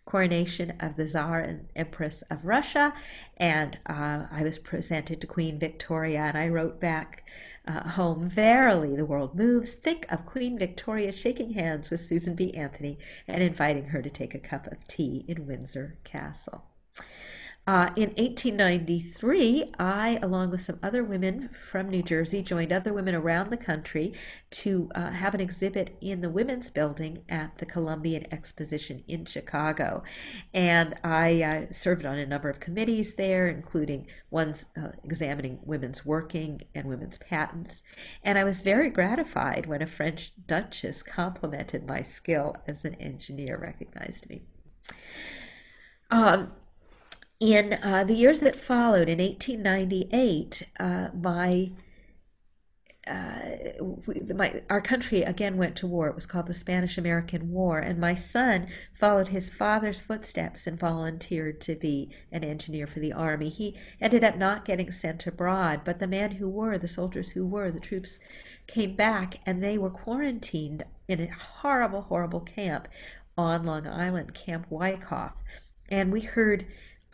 coronation of the Tsar and Empress of Russia. And uh, I was presented to Queen Victoria, and I wrote back uh, home, verily the world moves. Think of Queen Victoria shaking hands with Susan B. Anthony and inviting her to take a cup of tea in Windsor Castle. Uh, in 1893, I, along with some other women from New Jersey, joined other women around the country to uh, have an exhibit in the Women's Building at the Columbian Exposition in Chicago. And I uh, served on a number of committees there, including ones uh, examining women's working and women's patents. And I was very gratified when a French duchess complimented my skill as an engineer, recognized me. Um, in uh, the years that followed, in 1898, uh, my uh, my, our country again went to war. It was called the Spanish American War, and my son followed his father's footsteps and volunteered to be an engineer for the army. He ended up not getting sent abroad, but the men who were, the soldiers who were, the troops came back and they were quarantined in a horrible, horrible camp on Long Island, Camp Wyckoff. And we heard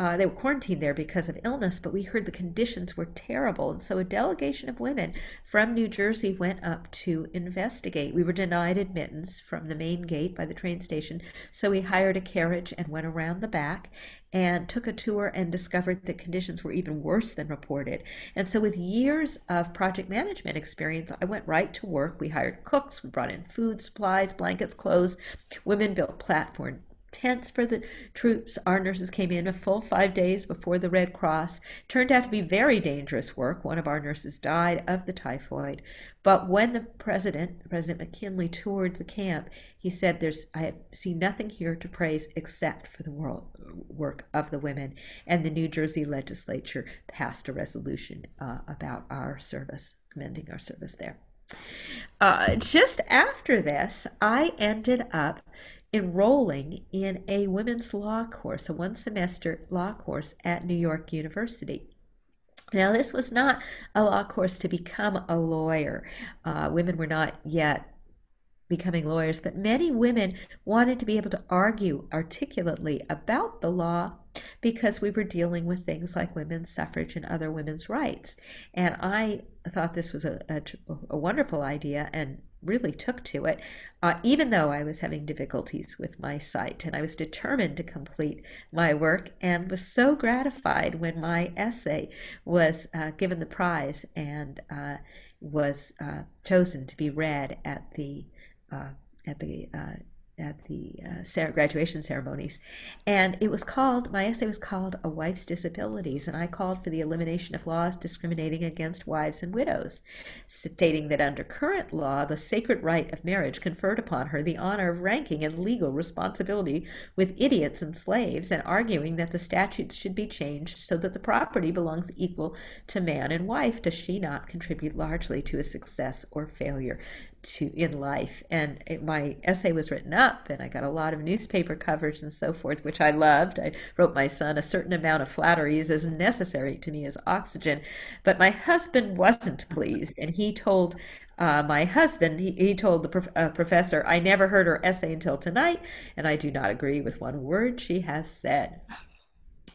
uh, they were quarantined there because of illness, but we heard the conditions were terrible. And so a delegation of women from New Jersey went up to investigate. We were denied admittance from the main gate by the train station, so we hired a carriage and went around the back and took a tour and discovered that conditions were even worse than reported. And so, with years of project management experience, I went right to work. We hired cooks, we brought in food, supplies, blankets, clothes. Women built platform tents for the troops. Our nurses came in a full five days before the Red Cross. Turned out to be very dangerous work. One of our nurses died of the typhoid. But when the president, President McKinley, toured the camp, he said, "There's I have seen nothing here to praise except for the world, work of the women." And the New Jersey legislature passed a resolution uh, about our service, commending our service there. Uh, just after this, I ended up enrolling in a women's law course, a one semester law course at New York University. Now, this was not a law course to become a lawyer. Uh, women were not yet becoming lawyers, but many women wanted to be able to argue articulately about the law because we were dealing with things like women's suffrage and other women's rights. And I thought this was a, a, a wonderful idea and really took to it, uh, even though I was having difficulties with my sight. And I was determined to complete my work and was so gratified when my essay was uh, given the prize and uh, was uh, chosen to be read at the uh, at the uh, at the uh, graduation ceremonies. And it was called, my essay was called A Wife's Disabilities, and I called for the elimination of laws discriminating against wives and widows, stating that under current law, the sacred right of marriage conferred upon her the honor of ranking and legal responsibility with idiots and slaves, and arguing that the statutes should be changed so that the property belongs equal to man and wife. Does she not contribute largely to a success or failure? To in life. And it, my essay was written up and i got a lot of newspaper coverage and so forth which i loved. I wrote my son a certain amount of flattery is as necessary to me as oxygen. But my husband wasn't pleased and he told uh, my husband he, he told the prof, uh, professor i never heard her essay until tonight and i do not agree with one word she has said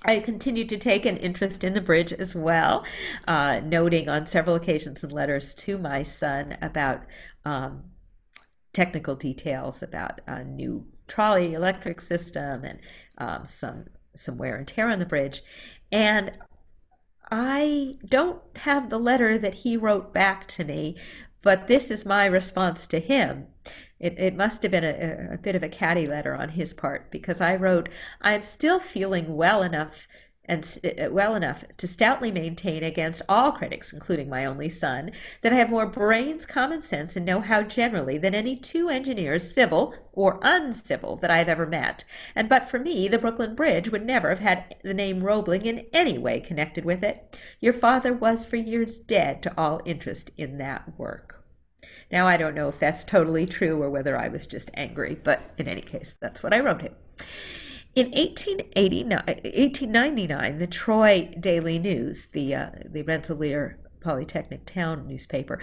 I continued to take an interest in the bridge as well, uh, noting on several occasions in letters to my son about um, technical details about a new trolley electric system and um, some some wear and tear on the bridge. And I don't have the letter that he wrote back to me, but this is my response to him. It, it must have been a, a bit of a catty letter on his part because I wrote, I am still feeling well enough and uh, well enough to stoutly maintain against all critics, including my only son, that I have more brains, common sense, and know how generally than any two engineers, civil or uncivil, that I have ever met. And but for me, the Brooklyn Bridge would never have had the name Roebling in any way connected with it. Your father was for years dead to all interest in that work. Now, I don't know if that's totally true or whether I was just angry, but in any case, that's what I wrote him. In 1899, the Troy Daily News, the, uh, the Rensselaer Polytechnic Town newspaper,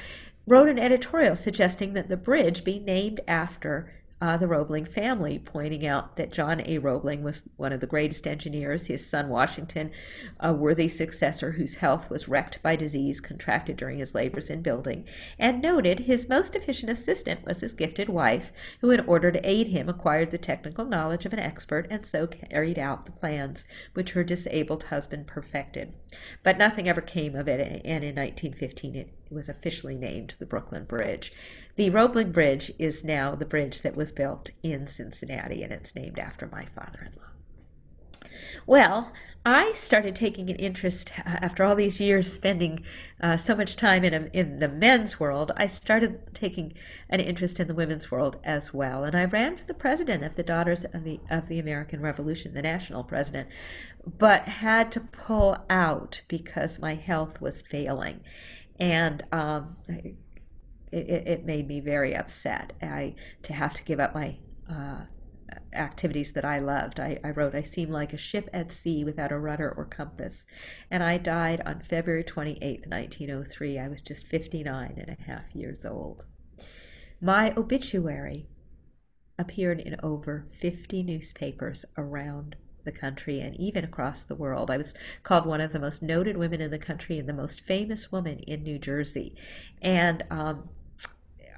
wrote an editorial suggesting that the bridge be named after uh, the Roebling family, pointing out that John A. Roebling was one of the greatest engineers, his son Washington, a worthy successor whose health was wrecked by disease contracted during his labors in building, and noted his most efficient assistant was his gifted wife, who, in order to aid him, acquired the technical knowledge of an expert and so carried out the plans which her disabled husband perfected. But nothing ever came of it, and in 1915 it was officially named the Brooklyn Bridge. The Roebling Bridge is now the bridge that was built in Cincinnati, and it's named after my father in law. Well, I started taking an interest after all these years spending uh, so much time in, a, in the men's world. I started taking an interest in the women's world as well, and I ran for the president of the Daughters of the of the American Revolution, the national president, but had to pull out because my health was failing, and um, it, it made me very upset. I to have to give up my uh, activities that I loved. I, I, wrote, I seem like a ship at sea without a rudder or compass. And I died on February 28, 1903. I was just 59 and a half years old. My obituary appeared in over 50 newspapers around the country and even across the world. I was called one of the most noted women in the country and the most famous woman in New Jersey. And um,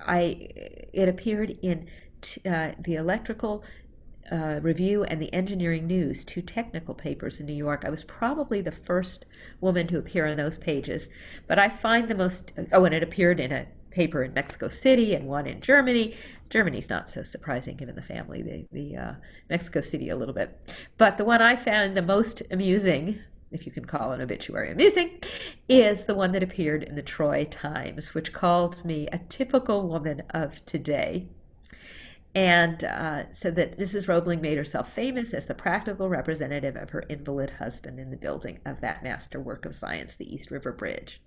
I it appeared in t- uh, the electrical uh, review and the engineering news, two technical papers in New York. I was probably the first woman to appear on those pages, but I find the most oh, and it appeared in a paper in Mexico City and one in Germany. Germany's not so surprising given the family, the, the uh, Mexico City a little bit. But the one I found the most amusing if you can call an obituary amusing, is the one that appeared in the Troy Times, which calls me a typical woman of today. And uh, said that Mrs. Roebling made herself famous as the practical representative of her invalid husband in the building of that master work of science, the East River Bridge.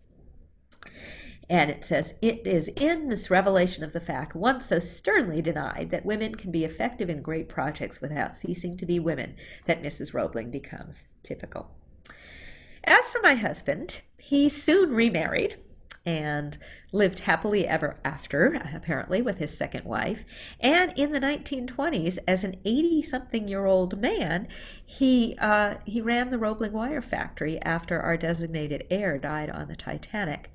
And it says, It is in this revelation of the fact once so sternly denied that women can be effective in great projects without ceasing to be women that Mrs. Roebling becomes typical. As for my husband, he soon remarried and lived happily ever after, apparently, with his second wife. And in the 1920s, as an 80 something year old man, he, uh, he ran the Roebling Wire Factory after our designated heir died on the Titanic.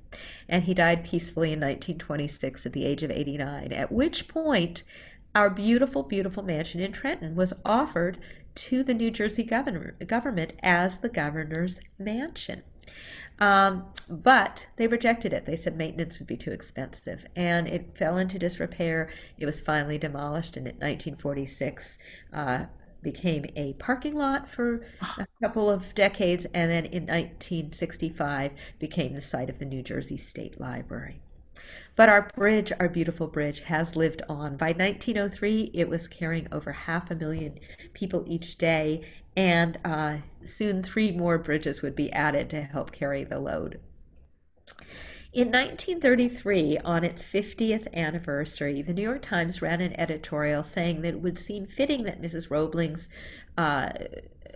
And he died peacefully in 1926 at the age of 89, at which point, our beautiful, beautiful mansion in Trenton was offered to the New Jersey governor, government as the governor's mansion. Um, but they rejected it. They said maintenance would be too expensive. And it fell into disrepair. It was finally demolished, and in 1946 uh, became a parking lot for a couple of decades, and then in 1965 became the site of the New Jersey State Library. But our bridge, our beautiful bridge, has lived on. By 1903, it was carrying over half a million people each day, and uh, soon three more bridges would be added to help carry the load. In 1933, on its 50th anniversary, the New York Times ran an editorial saying that it would seem fitting that Mrs. Roebling's uh,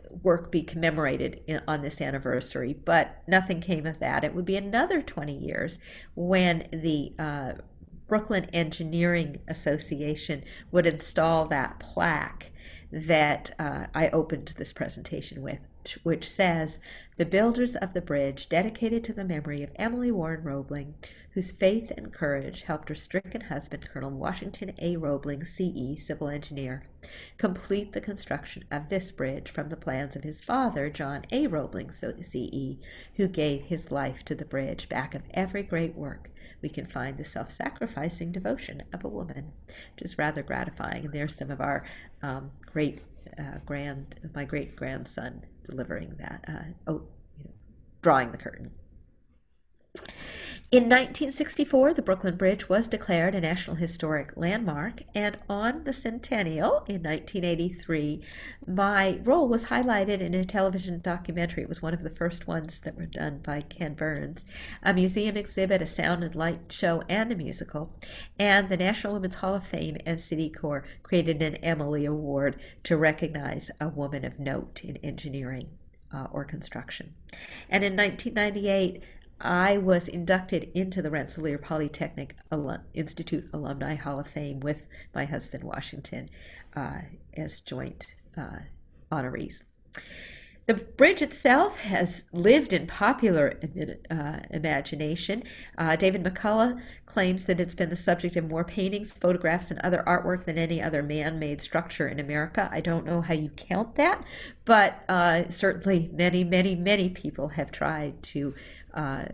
work be commemorated in, on this anniversary, but nothing came of that. It would be another 20 years when the uh, Brooklyn Engineering Association would install that plaque that uh, I opened this presentation with, which says, The builders of the bridge, dedicated to the memory of Emily Warren Roebling, whose faith and courage helped her stricken husband, Colonel Washington A. Roebling, C.E., civil engineer, complete the construction of this bridge from the plans of his father, John A. Roebling, C.E., who gave his life to the bridge. Back of every great work we can find the self sacrificing devotion of a woman, which is rather gratifying. And there's some of our um, great uh, grand, my great grandson delivering that, uh, oh, you know, drawing the curtain. In 1964, the Brooklyn Bridge was declared a National Historic Landmark, and on the centennial in 1983, my role was highlighted in a television documentary. It was one of the first ones that were done by Ken Burns, a museum exhibit, a sound and light show, and a musical. And the National Women's Hall of Fame and Citicorp created an Emily Award to recognize a woman of note in engineering uh, or construction. And in 1998, I was inducted into the Rensselaer Polytechnic Institute Alumni Hall of Fame with my husband, Washington, uh, as joint uh, honorees. The bridge itself has lived in popular uh, imagination. Uh, David McCullough claims that it's been the subject of more paintings, photographs, and other artwork than any other man made structure in America. I don't know how you count that, but uh, certainly many, many, many people have tried to uh,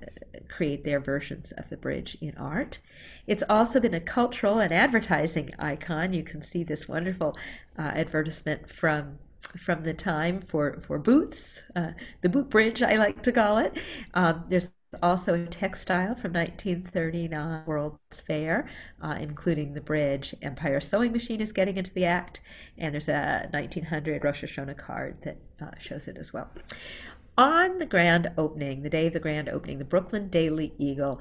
create their versions of the bridge in art. It's also been a cultural and advertising icon. You can see this wonderful uh, advertisement from from the time for, for boots, uh, the boot bridge, I like to call it. Um, there's also a textile from 1939 World's Fair, uh, including the bridge. Empire Sewing Machine is getting into the act, and there's a 1900 Rosh Hashanah card that uh, shows it as well. On the grand opening, the day of the grand opening, the Brooklyn Daily Eagle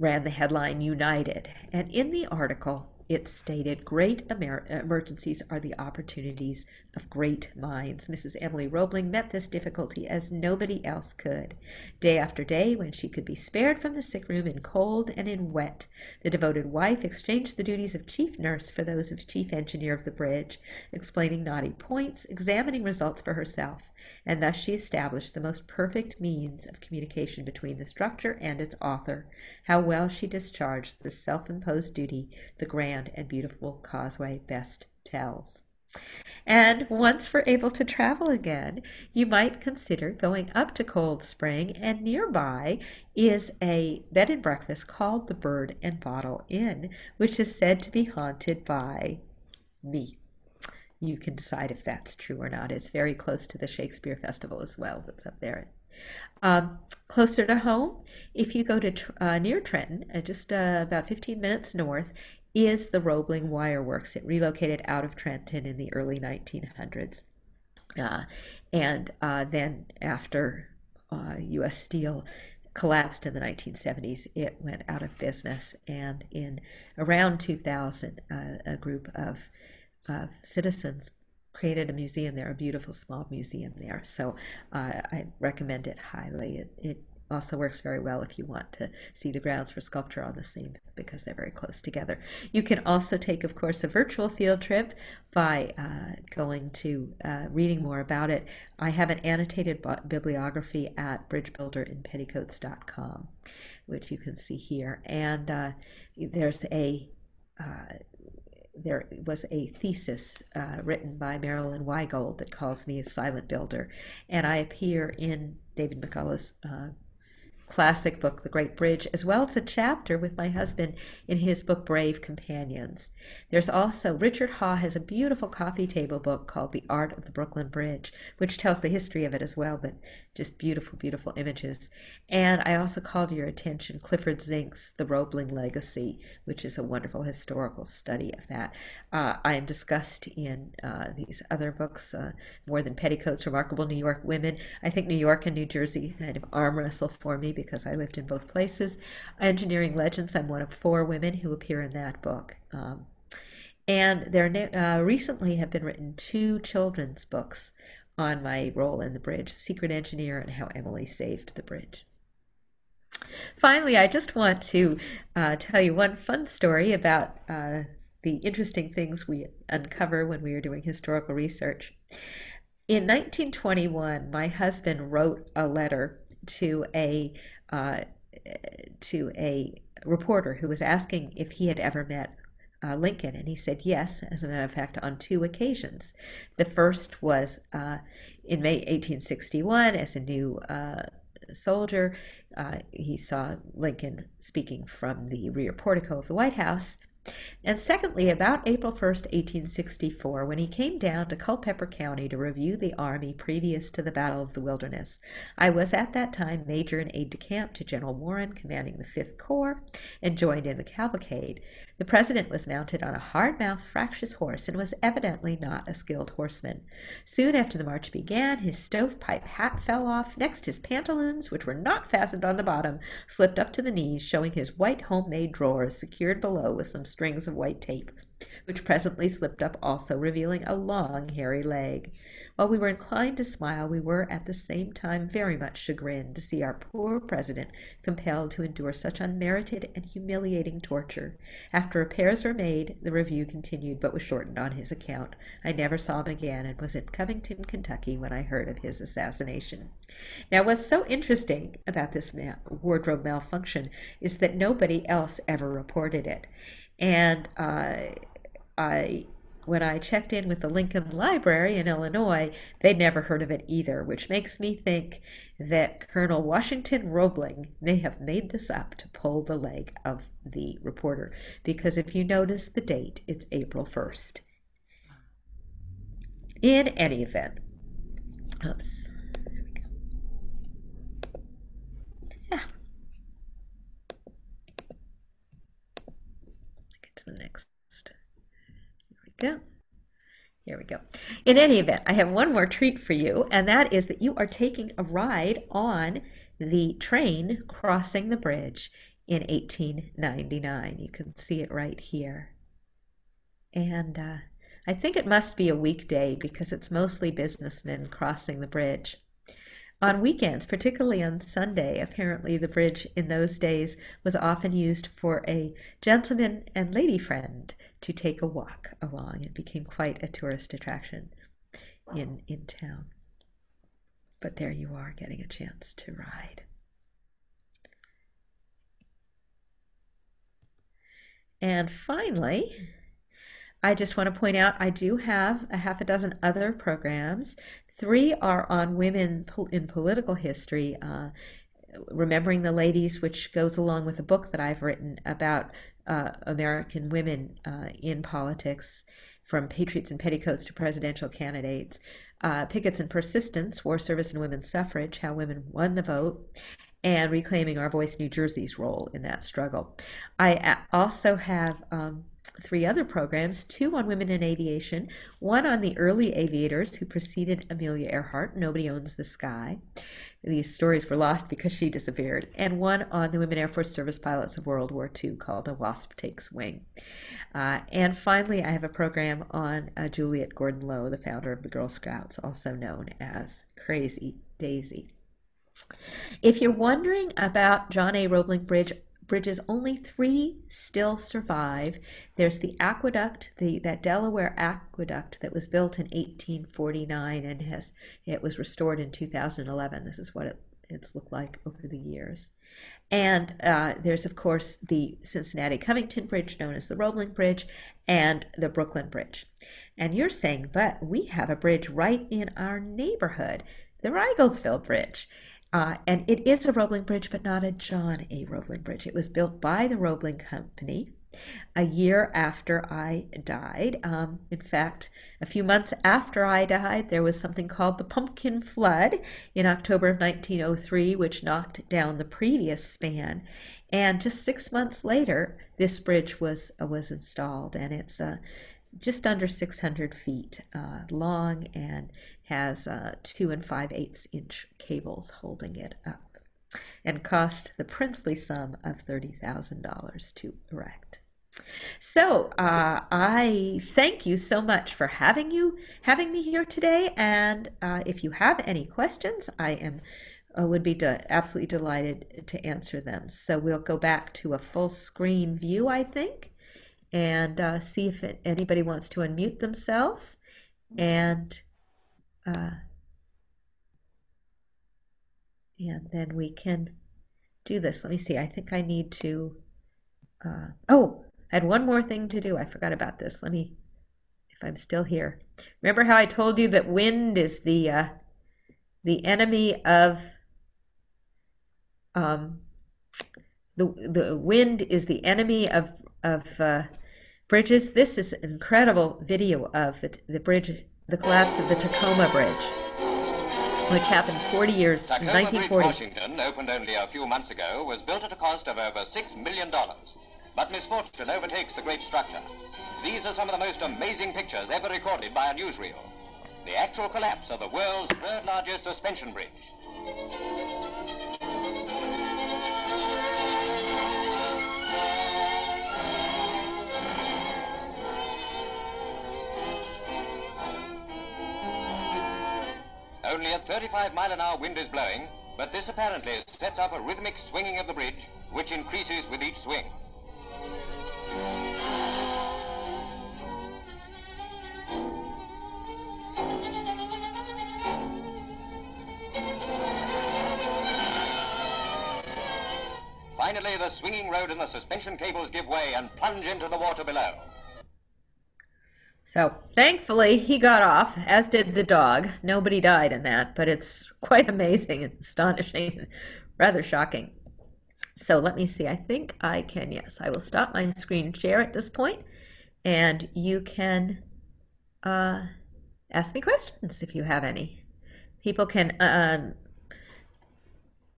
ran the headline United. And in the article, it stated, Great emer- emergencies are the opportunities of great minds. Mrs. Emily Roebling met this difficulty as nobody else could. Day after day, when she could be spared from the sick room in cold and in wet, the devoted wife exchanged the duties of chief nurse for those of chief engineer of the bridge, explaining knotty points, examining results for herself, and thus she established the most perfect means of communication between the structure and its author. How well she discharged this self imposed duty, the grand and beautiful causeway best tells. And once we're able to travel again, you might consider going up to Cold Spring, and nearby is a bed and breakfast called the Bird and Bottle Inn, which is said to be haunted by me. You can decide if that's true or not. It's very close to the Shakespeare Festival as well, that's up there. Um, closer to home, if you go to uh, near Trenton, uh, just uh, about 15 minutes north, is the Roebling Wire Works. It relocated out of Trenton in the early 1900s. Uh, and uh, then after U.S. Uh, Steel collapsed in the 1970s, it went out of business. And in around 2000, uh, a group of, of citizens created a museum there, a beautiful small museum there. So uh, I recommend it highly. It, it also works very well if you want to see the grounds for sculpture on the same because they're very close together. You can also take, of course, a virtual field trip by uh, going to uh, reading more about it. I have an annotated bibliography at bridgebuilderinpetticoats.com, which you can see here. And uh, there's a uh, there was a thesis uh, written by Marilyn Weigold that calls me a silent builder, and I appear in David McCullough's uh, classic book, The Great Bridge, as well as a chapter with my husband in his book, Brave Companions. There's also, Richard Haw has a beautiful coffee table book called The Art of the Brooklyn Bridge, which tells the history of it as well, but just beautiful, beautiful images. And I also called your attention Clifford Zink's The Roebling Legacy, which is a wonderful historical study of that. Uh, I am discussed in uh, these other books, uh, More Than Petticoats, Remarkable New York Women. I think New York and New Jersey kind of arm wrestle for me because I lived in both places. Engineering Legends, I'm one of four women who appear in that book. Um, and there uh, recently have been written two children's books on my role in the bridge Secret Engineer and How Emily Saved the Bridge. Finally, I just want to uh, tell you one fun story about uh, the interesting things we uncover when we are doing historical research. In 1921, my husband wrote a letter to a uh, to a reporter who was asking if he had ever met uh, Lincoln, and he said yes, as a matter of fact, on two occasions. The first was uh, in May 1861 as a new uh, soldier. Uh, he saw Lincoln speaking from the rear portico of the White House. And secondly, about April 1st, 1864, when he came down to Culpeper County to review the army previous to the Battle of the Wilderness. I was at that time major and aide de camp to General Warren, commanding the Fifth Corps, and joined in the cavalcade. The president was mounted on a hard mouthed, fractious horse, and was evidently not a skilled horseman. Soon after the march began, his stovepipe hat fell off. Next, his pantaloons, which were not fastened on the bottom, slipped up to the knees, showing his white homemade drawers secured below with some strings of white tape, which presently slipped up also, revealing a long, hairy leg. While we were inclined to smile, we were at the same time very much chagrined to see our poor president compelled to endure such unmerited and humiliating torture. After repairs were made, the review continued, but was shortened on his account. I never saw him again, and was in Covington, Kentucky, when I heard of his assassination. Now, what's so interesting about this ma- wardrobe malfunction is that nobody else ever reported it. And uh, I, when I checked in with the Lincoln Library in Illinois, they'd never heard of it either, which makes me think that Colonel Washington Roebling may have made this up to pull the leg of the reporter. Because if you notice the date, it's April 1st. In any event, oops, there we go. Yeah. Get to the next. Here we go. Here we go. In any event, I have one more treat for you, and that is that you are taking a ride on the train crossing the bridge in 1899. You can see it right here. And uh, I think it must be a weekday because it's mostly businessmen crossing the bridge. On weekends, particularly on Sunday, apparently the bridge in those days was often used for a gentleman and lady friend to take a walk along. It became quite a tourist attraction in, in town. But there you are getting a chance to ride. And finally, I just want to point out I do have a half a dozen other programs. Three are on women in political history, uh, Remembering the Ladies, which goes along with a book that I've written about uh, American women uh, in politics, from patriots and petticoats to presidential candidates. Uh, Pickets and Persistence, War Service and Women's Suffrage, How Women Won the Vote, and Reclaiming Our Voice, New Jersey's role in that struggle. I also have um, three other programs two on women in aviation, one on the early aviators who preceded Amelia Earhart, Nobody Owns the Sky. These stories were lost because she disappeared, and one on the women Air Force service pilots of World War II called A Wasp Takes Wing. Uh, and finally, I have a program on uh, Juliette Gordon Low, the founder of the Girl Scouts, also known as Crazy Daisy. If you're wondering about John A. Roebling Bridge, bridges, only three still survive. There's the aqueduct, the that Delaware aqueduct that was built in 1849 and has it was restored in 2011. This is what it, it's looked like over the years. And uh, there's, of course, the Cincinnati Covington Bridge, known as the Roebling Bridge, and the Brooklyn Bridge. And you're saying, but we have a bridge right in our neighborhood, the Riegelsville Bridge. Uh, and it is a Roebling Bridge, but not a John A. Roebling Bridge. It was built by the Roebling Company a year after I died. Um, in fact, a few months after I died, there was something called the Pumpkin Flood in October of 1903, which knocked down the previous span. And just six months later, this bridge was uh, was installed, and it's uh, just under 600 feet uh, long and has uh, two and five eighths inch cables holding it up, and cost the princely sum of $30,000 to erect. So uh, I thank you so much for having you having me here today. And uh, if you have any questions, I am uh, would be de- absolutely delighted to answer them. So we'll go back to a full screen view, I think, and uh, see if it, anybody wants to unmute themselves. And uh, and then we can do this. Let me see. I think I need to. Uh, oh, I had one more thing to do. I forgot about this. Let me, if I'm still here. Remember how I told you that wind is the uh, the enemy of um, the the wind is the enemy of of uh, bridges. This is an incredible video of the the bridge, the collapse of the Tacoma Bridge, which happened 40 years in Tacoma Bridge, 1940. Washington, opened only a few months ago, was built at a cost of over $6 million. But misfortune overtakes the great structure. These are some of the most amazing pictures ever recorded by a newsreel. The actual collapse of the world's third largest suspension bridge. Only a 35 mile an hour wind is blowing, but this apparently sets up a rhythmic swinging of the bridge, which increases with each swing. Finally, the swinging road and the suspension cables give way and plunge into the water below. So thankfully, he got off, as did the dog. Nobody died in that, but it's quite amazing and astonishing, rather shocking. So let me see. I think I can. Yes, I will stop my screen share at this point, and you can uh, ask me questions if you have any. People can um,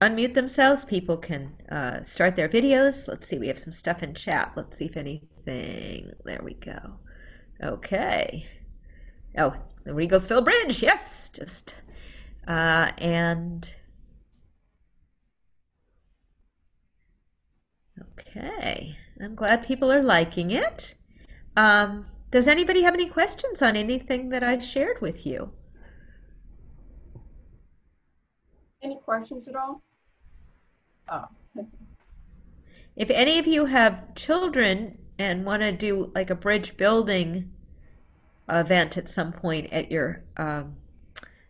unmute themselves. People can uh, start their videos. Let's see. We have some stuff in chat. Let's see if anything. There we go. Okay. Oh, the Riegelsville Bridge. Yes, just uh, and okay. I'm glad people are liking it. Um, does anybody have any questions on anything that I shared with you? Any questions at all? Oh, If any of you have children and want to do like a bridge building event at some point at your um,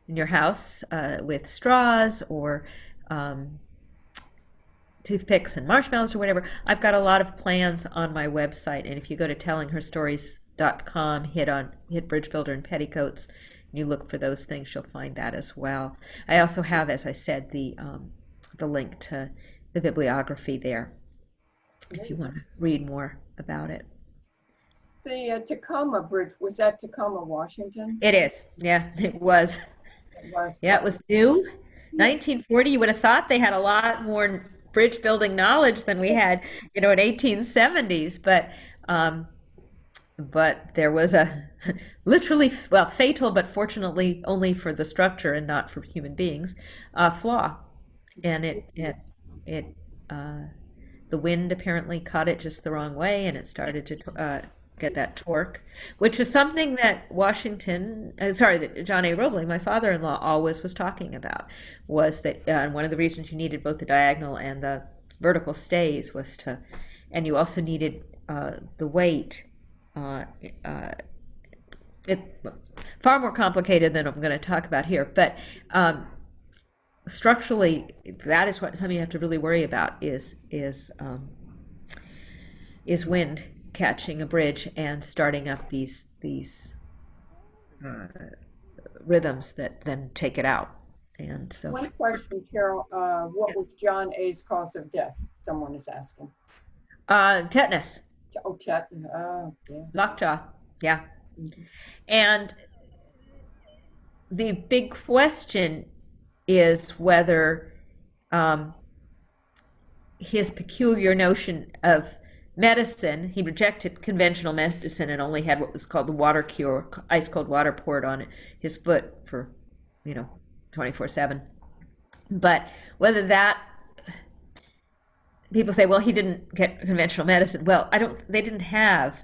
in your house uh, with straws or um, toothpicks and marshmallows or whatever, I've got a lot of plans on my website. And if you go to tellingherstories.com, hit on hit Bridge Builder and Petticoats, and you look for those things, you'll find that as well. I also have, as I said, the um, the link to the bibliography there if you want to read more about it. The uh, Tacoma Bridge, was that Tacoma, Washington? It is. Yeah, it was. It was. Yeah, it was new. 1940, you would have thought they had a lot more bridge building knowledge than we had, you know, in 1870s, but um, but there was a literally, well, fatal, but fortunately only for the structure and not for human beings, uh, flaw. And it, it, it, uh, the wind apparently caught it just the wrong way and it started to uh, get that torque, which is something that Washington, uh, sorry, that John A. Roebling, my father-in-law, always was talking about, was that uh, one of the reasons you needed both the diagonal and the vertical stays was to, and you also needed uh, the weight. Uh, uh, it far more complicated than I'm going to talk about here, but um, structurally, that is what something you have to really worry about is is um, is wind catching a bridge and starting up these these uh, rhythms that then take it out. And so, One question, Carol, uh, what was John A.'s cause of death? Someone is asking. uh, tetanus, Oh, Tet, oh, yeah. lockjaw, yeah. Mhm. And the big question is whether um, his peculiar notion of medicine, he rejected conventional medicine and only had what was called the water cure, ice cold water poured on his foot for, you know, 24 7. But whether that people say, well, he didn't get conventional medicine. Well, I don't. They didn't have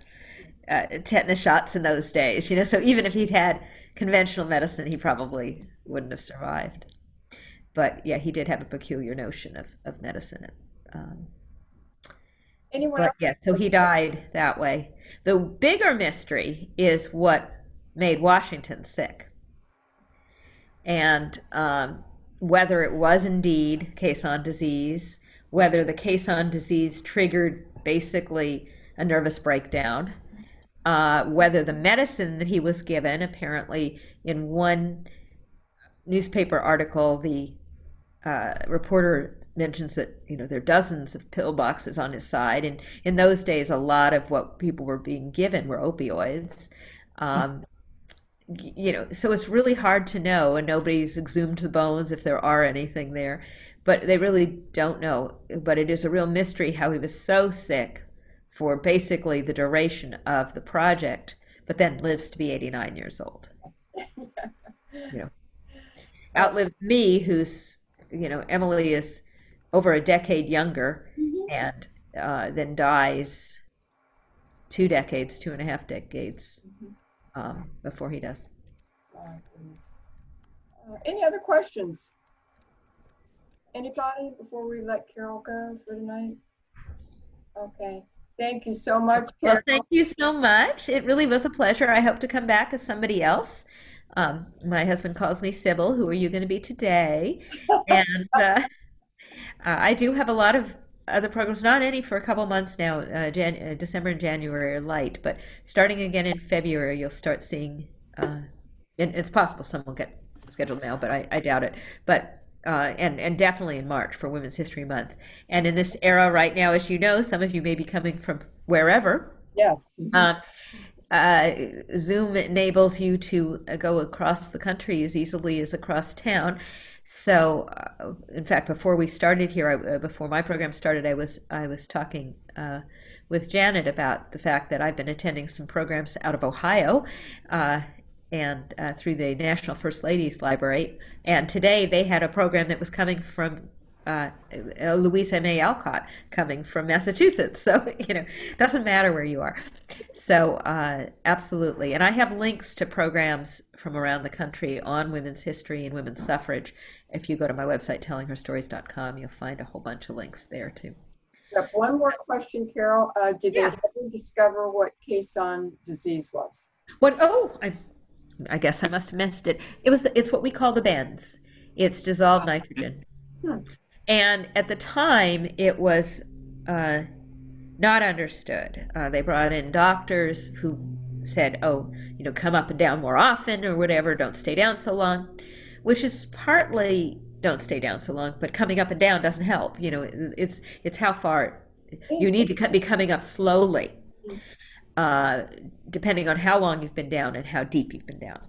uh, tetanus shots in those days, you know. So even if he'd had conventional medicine, he probably wouldn't have survived. But yeah, he did have a peculiar notion of of medicine. Um, Anyone but else? yeah, so he died that way. The bigger mystery is what made Washington sick, and um, whether it was indeed caisson disease, whether the caisson disease triggered basically a nervous breakdown, uh, whether the medicine that he was given, apparently in one newspaper article, the uh, reporter mentions that you know there are dozens of pill boxes on his side, and in those days, a lot of what people were being given were opioids. Um, you know, so it's really hard to know, and nobody's exhumed the bones if there are anything there, but they really don't know. But it is a real mystery how he was so sick for basically the duration of the project, but then lives to be 89 years old. You know, outlived me, who's you know Emily is over a decade younger, and uh, then dies two decades, two and a half decades um, before he does. Uh, Any other questions? Anybody before we let Carol go for tonight? Okay, thank you so much, Well, thank you so much. It really was a pleasure. I hope to come back as somebody else. Um, my husband calls me Sybil. Who are you going to be today? And uh, uh, I do have a lot of other programs, not any for a couple months now. Uh, Jan uh, December and January are light, but starting again in February, you'll start seeing. Uh, and it's possible some will get scheduled now, but I, I doubt it. But uh, and and definitely in March for Women's History Month. And in this era right now, as you know, some of you may be coming from wherever. Yes. Uh, uh, Zoom enables you to uh, go across the country as easily as across town. So, uh, in fact, before we started here, I, uh, before my program started, I was I was talking uh, with Janet about the fact that I've been attending some programs out of Ohio, uh, and uh, through the National First Ladies Library. And today they had a program that was coming from uh, uh, Louisa May Alcott coming from Massachusetts. So, you know, doesn't matter where you are. So, uh, absolutely. And I have links to programs from around the country on women's history and women's suffrage. If you go to my website, tellingherstories.com, you'll find a whole bunch of links there too. One more question, Carol. Uh, Did they ever discover what Caisson disease was? What? Oh, I, I guess I must have missed it. It was. The, it's what we call the bends. It's dissolved nitrogen, Hmm. And at the time it was uh, not understood. Uh, they brought in doctors who said, "Oh, you know, come up and down more often, or whatever. Don't stay down so long," which is partly don't stay down so long, but coming up and down doesn't help. You know, it's it's how far you need to be coming up slowly, uh, depending on how long you've been down and how deep you've been down.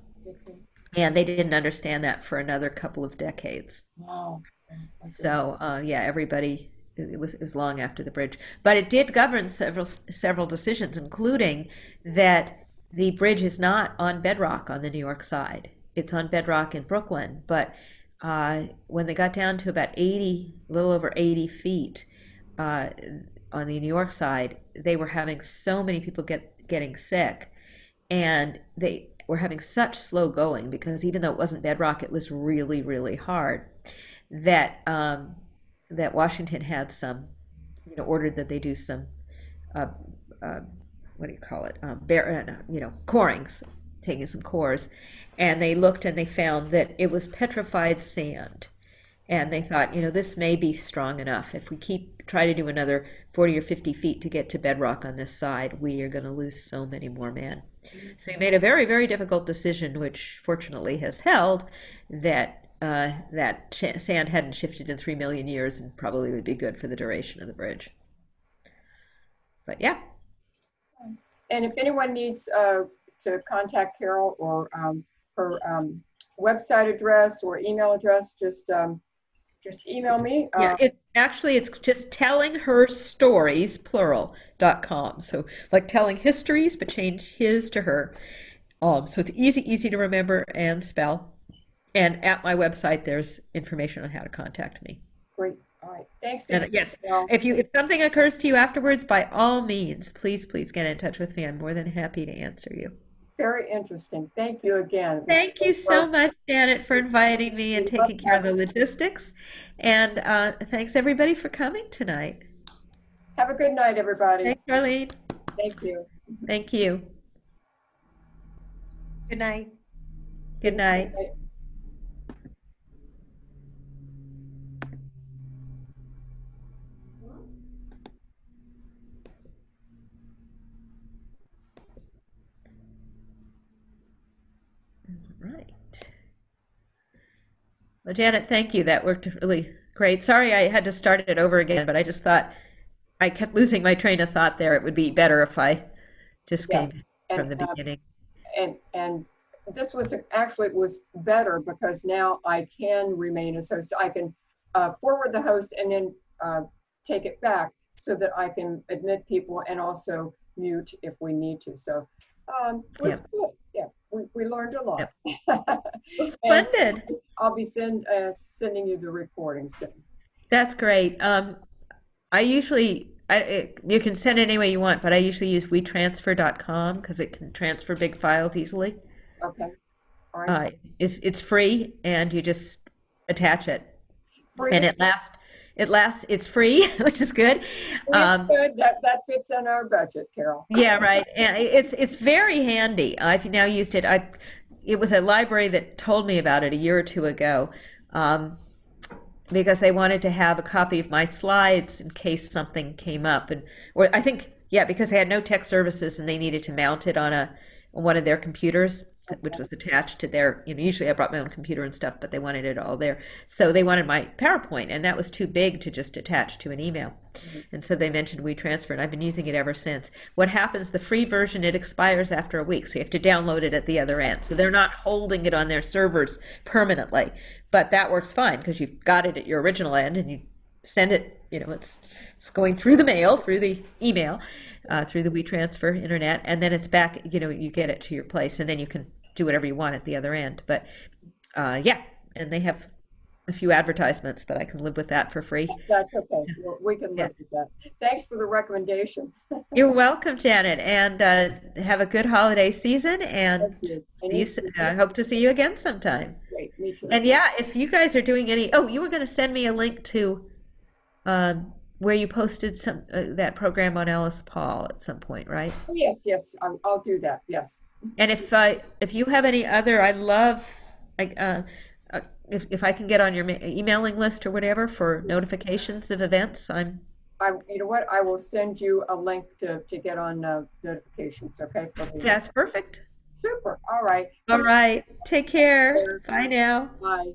And they didn't understand that for another couple of decades. Wow. So uh, yeah, everybody it was it was long after the bridge, but it did govern several several decisions, including that the bridge is not on bedrock on the New York side. It's on bedrock in Brooklyn, but uh, when they got down to about 80, a little over 80 feet uh, on the New York side, they were having so many people get getting sick, and they were having such slow going because even though it wasn't bedrock, it was really really hard that um, that Washington had some, you know, ordered that they do some, uh, uh, what do you call it, um, bear, uh, you know, corings, taking some cores, and they looked and they found that it was petrified sand, and they thought, you know, this may be strong enough. If we keep try to do another 40 or 50 feet to get to bedrock on this side, we are going to lose so many more men. So he made a very, very difficult decision, which fortunately has held, that uh, that sand hadn't shifted in three million years and probably would be good for the duration of the bridge. But yeah, And if anyone needs uh, to contact Carol or um, her um, website address or email address, just um, just email me. yeah. Uh, It actually it's just telling her stories plural dot com. So like telling histories, but change his to her. Um, so it's easy, easy to remember and spell. And at my website, there's information on how to contact me. Great. All right. Thanks. And yes, Carol. if you if something occurs to you afterwards, by all means, please please get in touch with me. I'm more than happy to answer you. Very interesting. Thank you again. Thank you so work. much, Janet, for inviting me and taking care of the logistics. And uh, thanks everybody for coming tonight. Have a good night, everybody. Thanks, Arlene. Thank you. Thank you. Good night. Good night. Right. Well, Janet, thank you. That worked really great. Sorry I had to start it over again, but I just thought I kept losing my train of thought there. It would be better if I just Yeah. came from the uh, beginning. and, and this was, actually, it was better because now I can remain as host. I can uh, forward the host and then uh, take it back so that I can admit people and also mute if we need to. So um, it was good. Yeah, we, we learned a lot. Well, Splendid. I'll be send, uh, sending you the recording soon. That's great. Um, I usually, I, it, you can send it any way you want, but I usually use WeTransfer.com because it can transfer big files easily. Okay. All right. Uh, it's it's free, and you just attach it, Free- and it lasts. It lasts. It's free, which is good. Um, good. That, that fits in our budget, Carol. yeah, right. And it's it's very handy. I've now used it. I it was a library that told me about it a year or two ago, um, because they wanted to have a copy of my slides in case something came up, and or I think yeah, because they had no tech services and they needed to mount it on a on one of their computers, which was attached to their. You know, usually I brought my own computer and stuff, but they wanted it all there. So they wanted my PowerPoint, and that was too big to just attach to an email. And so they mentioned WeTransfer, and I've been using it ever since. What happens, the free version, it expires after a week, so you have to download it at the other end. So they're not holding it on their servers permanently. But that works fine because you've got it at your original end and you send it, you know, it's, it's going through the mail, through the email, uh, through the WeTransfer internet, and then it's back, you know, you get it to your place, and then you can do whatever you want at the other end. But uh, yeah, and they have a few advertisements, but I can live with that for free. That's okay. We- We can Yeah. live with that. Thanks for the recommendation. You're welcome, Janet, and uh, have a good holiday season. And Thank you. And see- I hope to see you again sometime. Great, me too. And yeah, if you guys are doing any, oh, you were going to send me a link to um, where you posted some uh, that program on Alice Paul at some point, right? Yes, yes, I'll, I'll do that. Yes. And if uh, if you have any other, I love, like, uh, uh, if if I can get on your ma- emailing list or whatever for notifications of events, I'm I, you know what? I will send you a link to, to get on uh, notifications, okay? that's perfect. Super. All right. All right, take care. Bye now. Bye.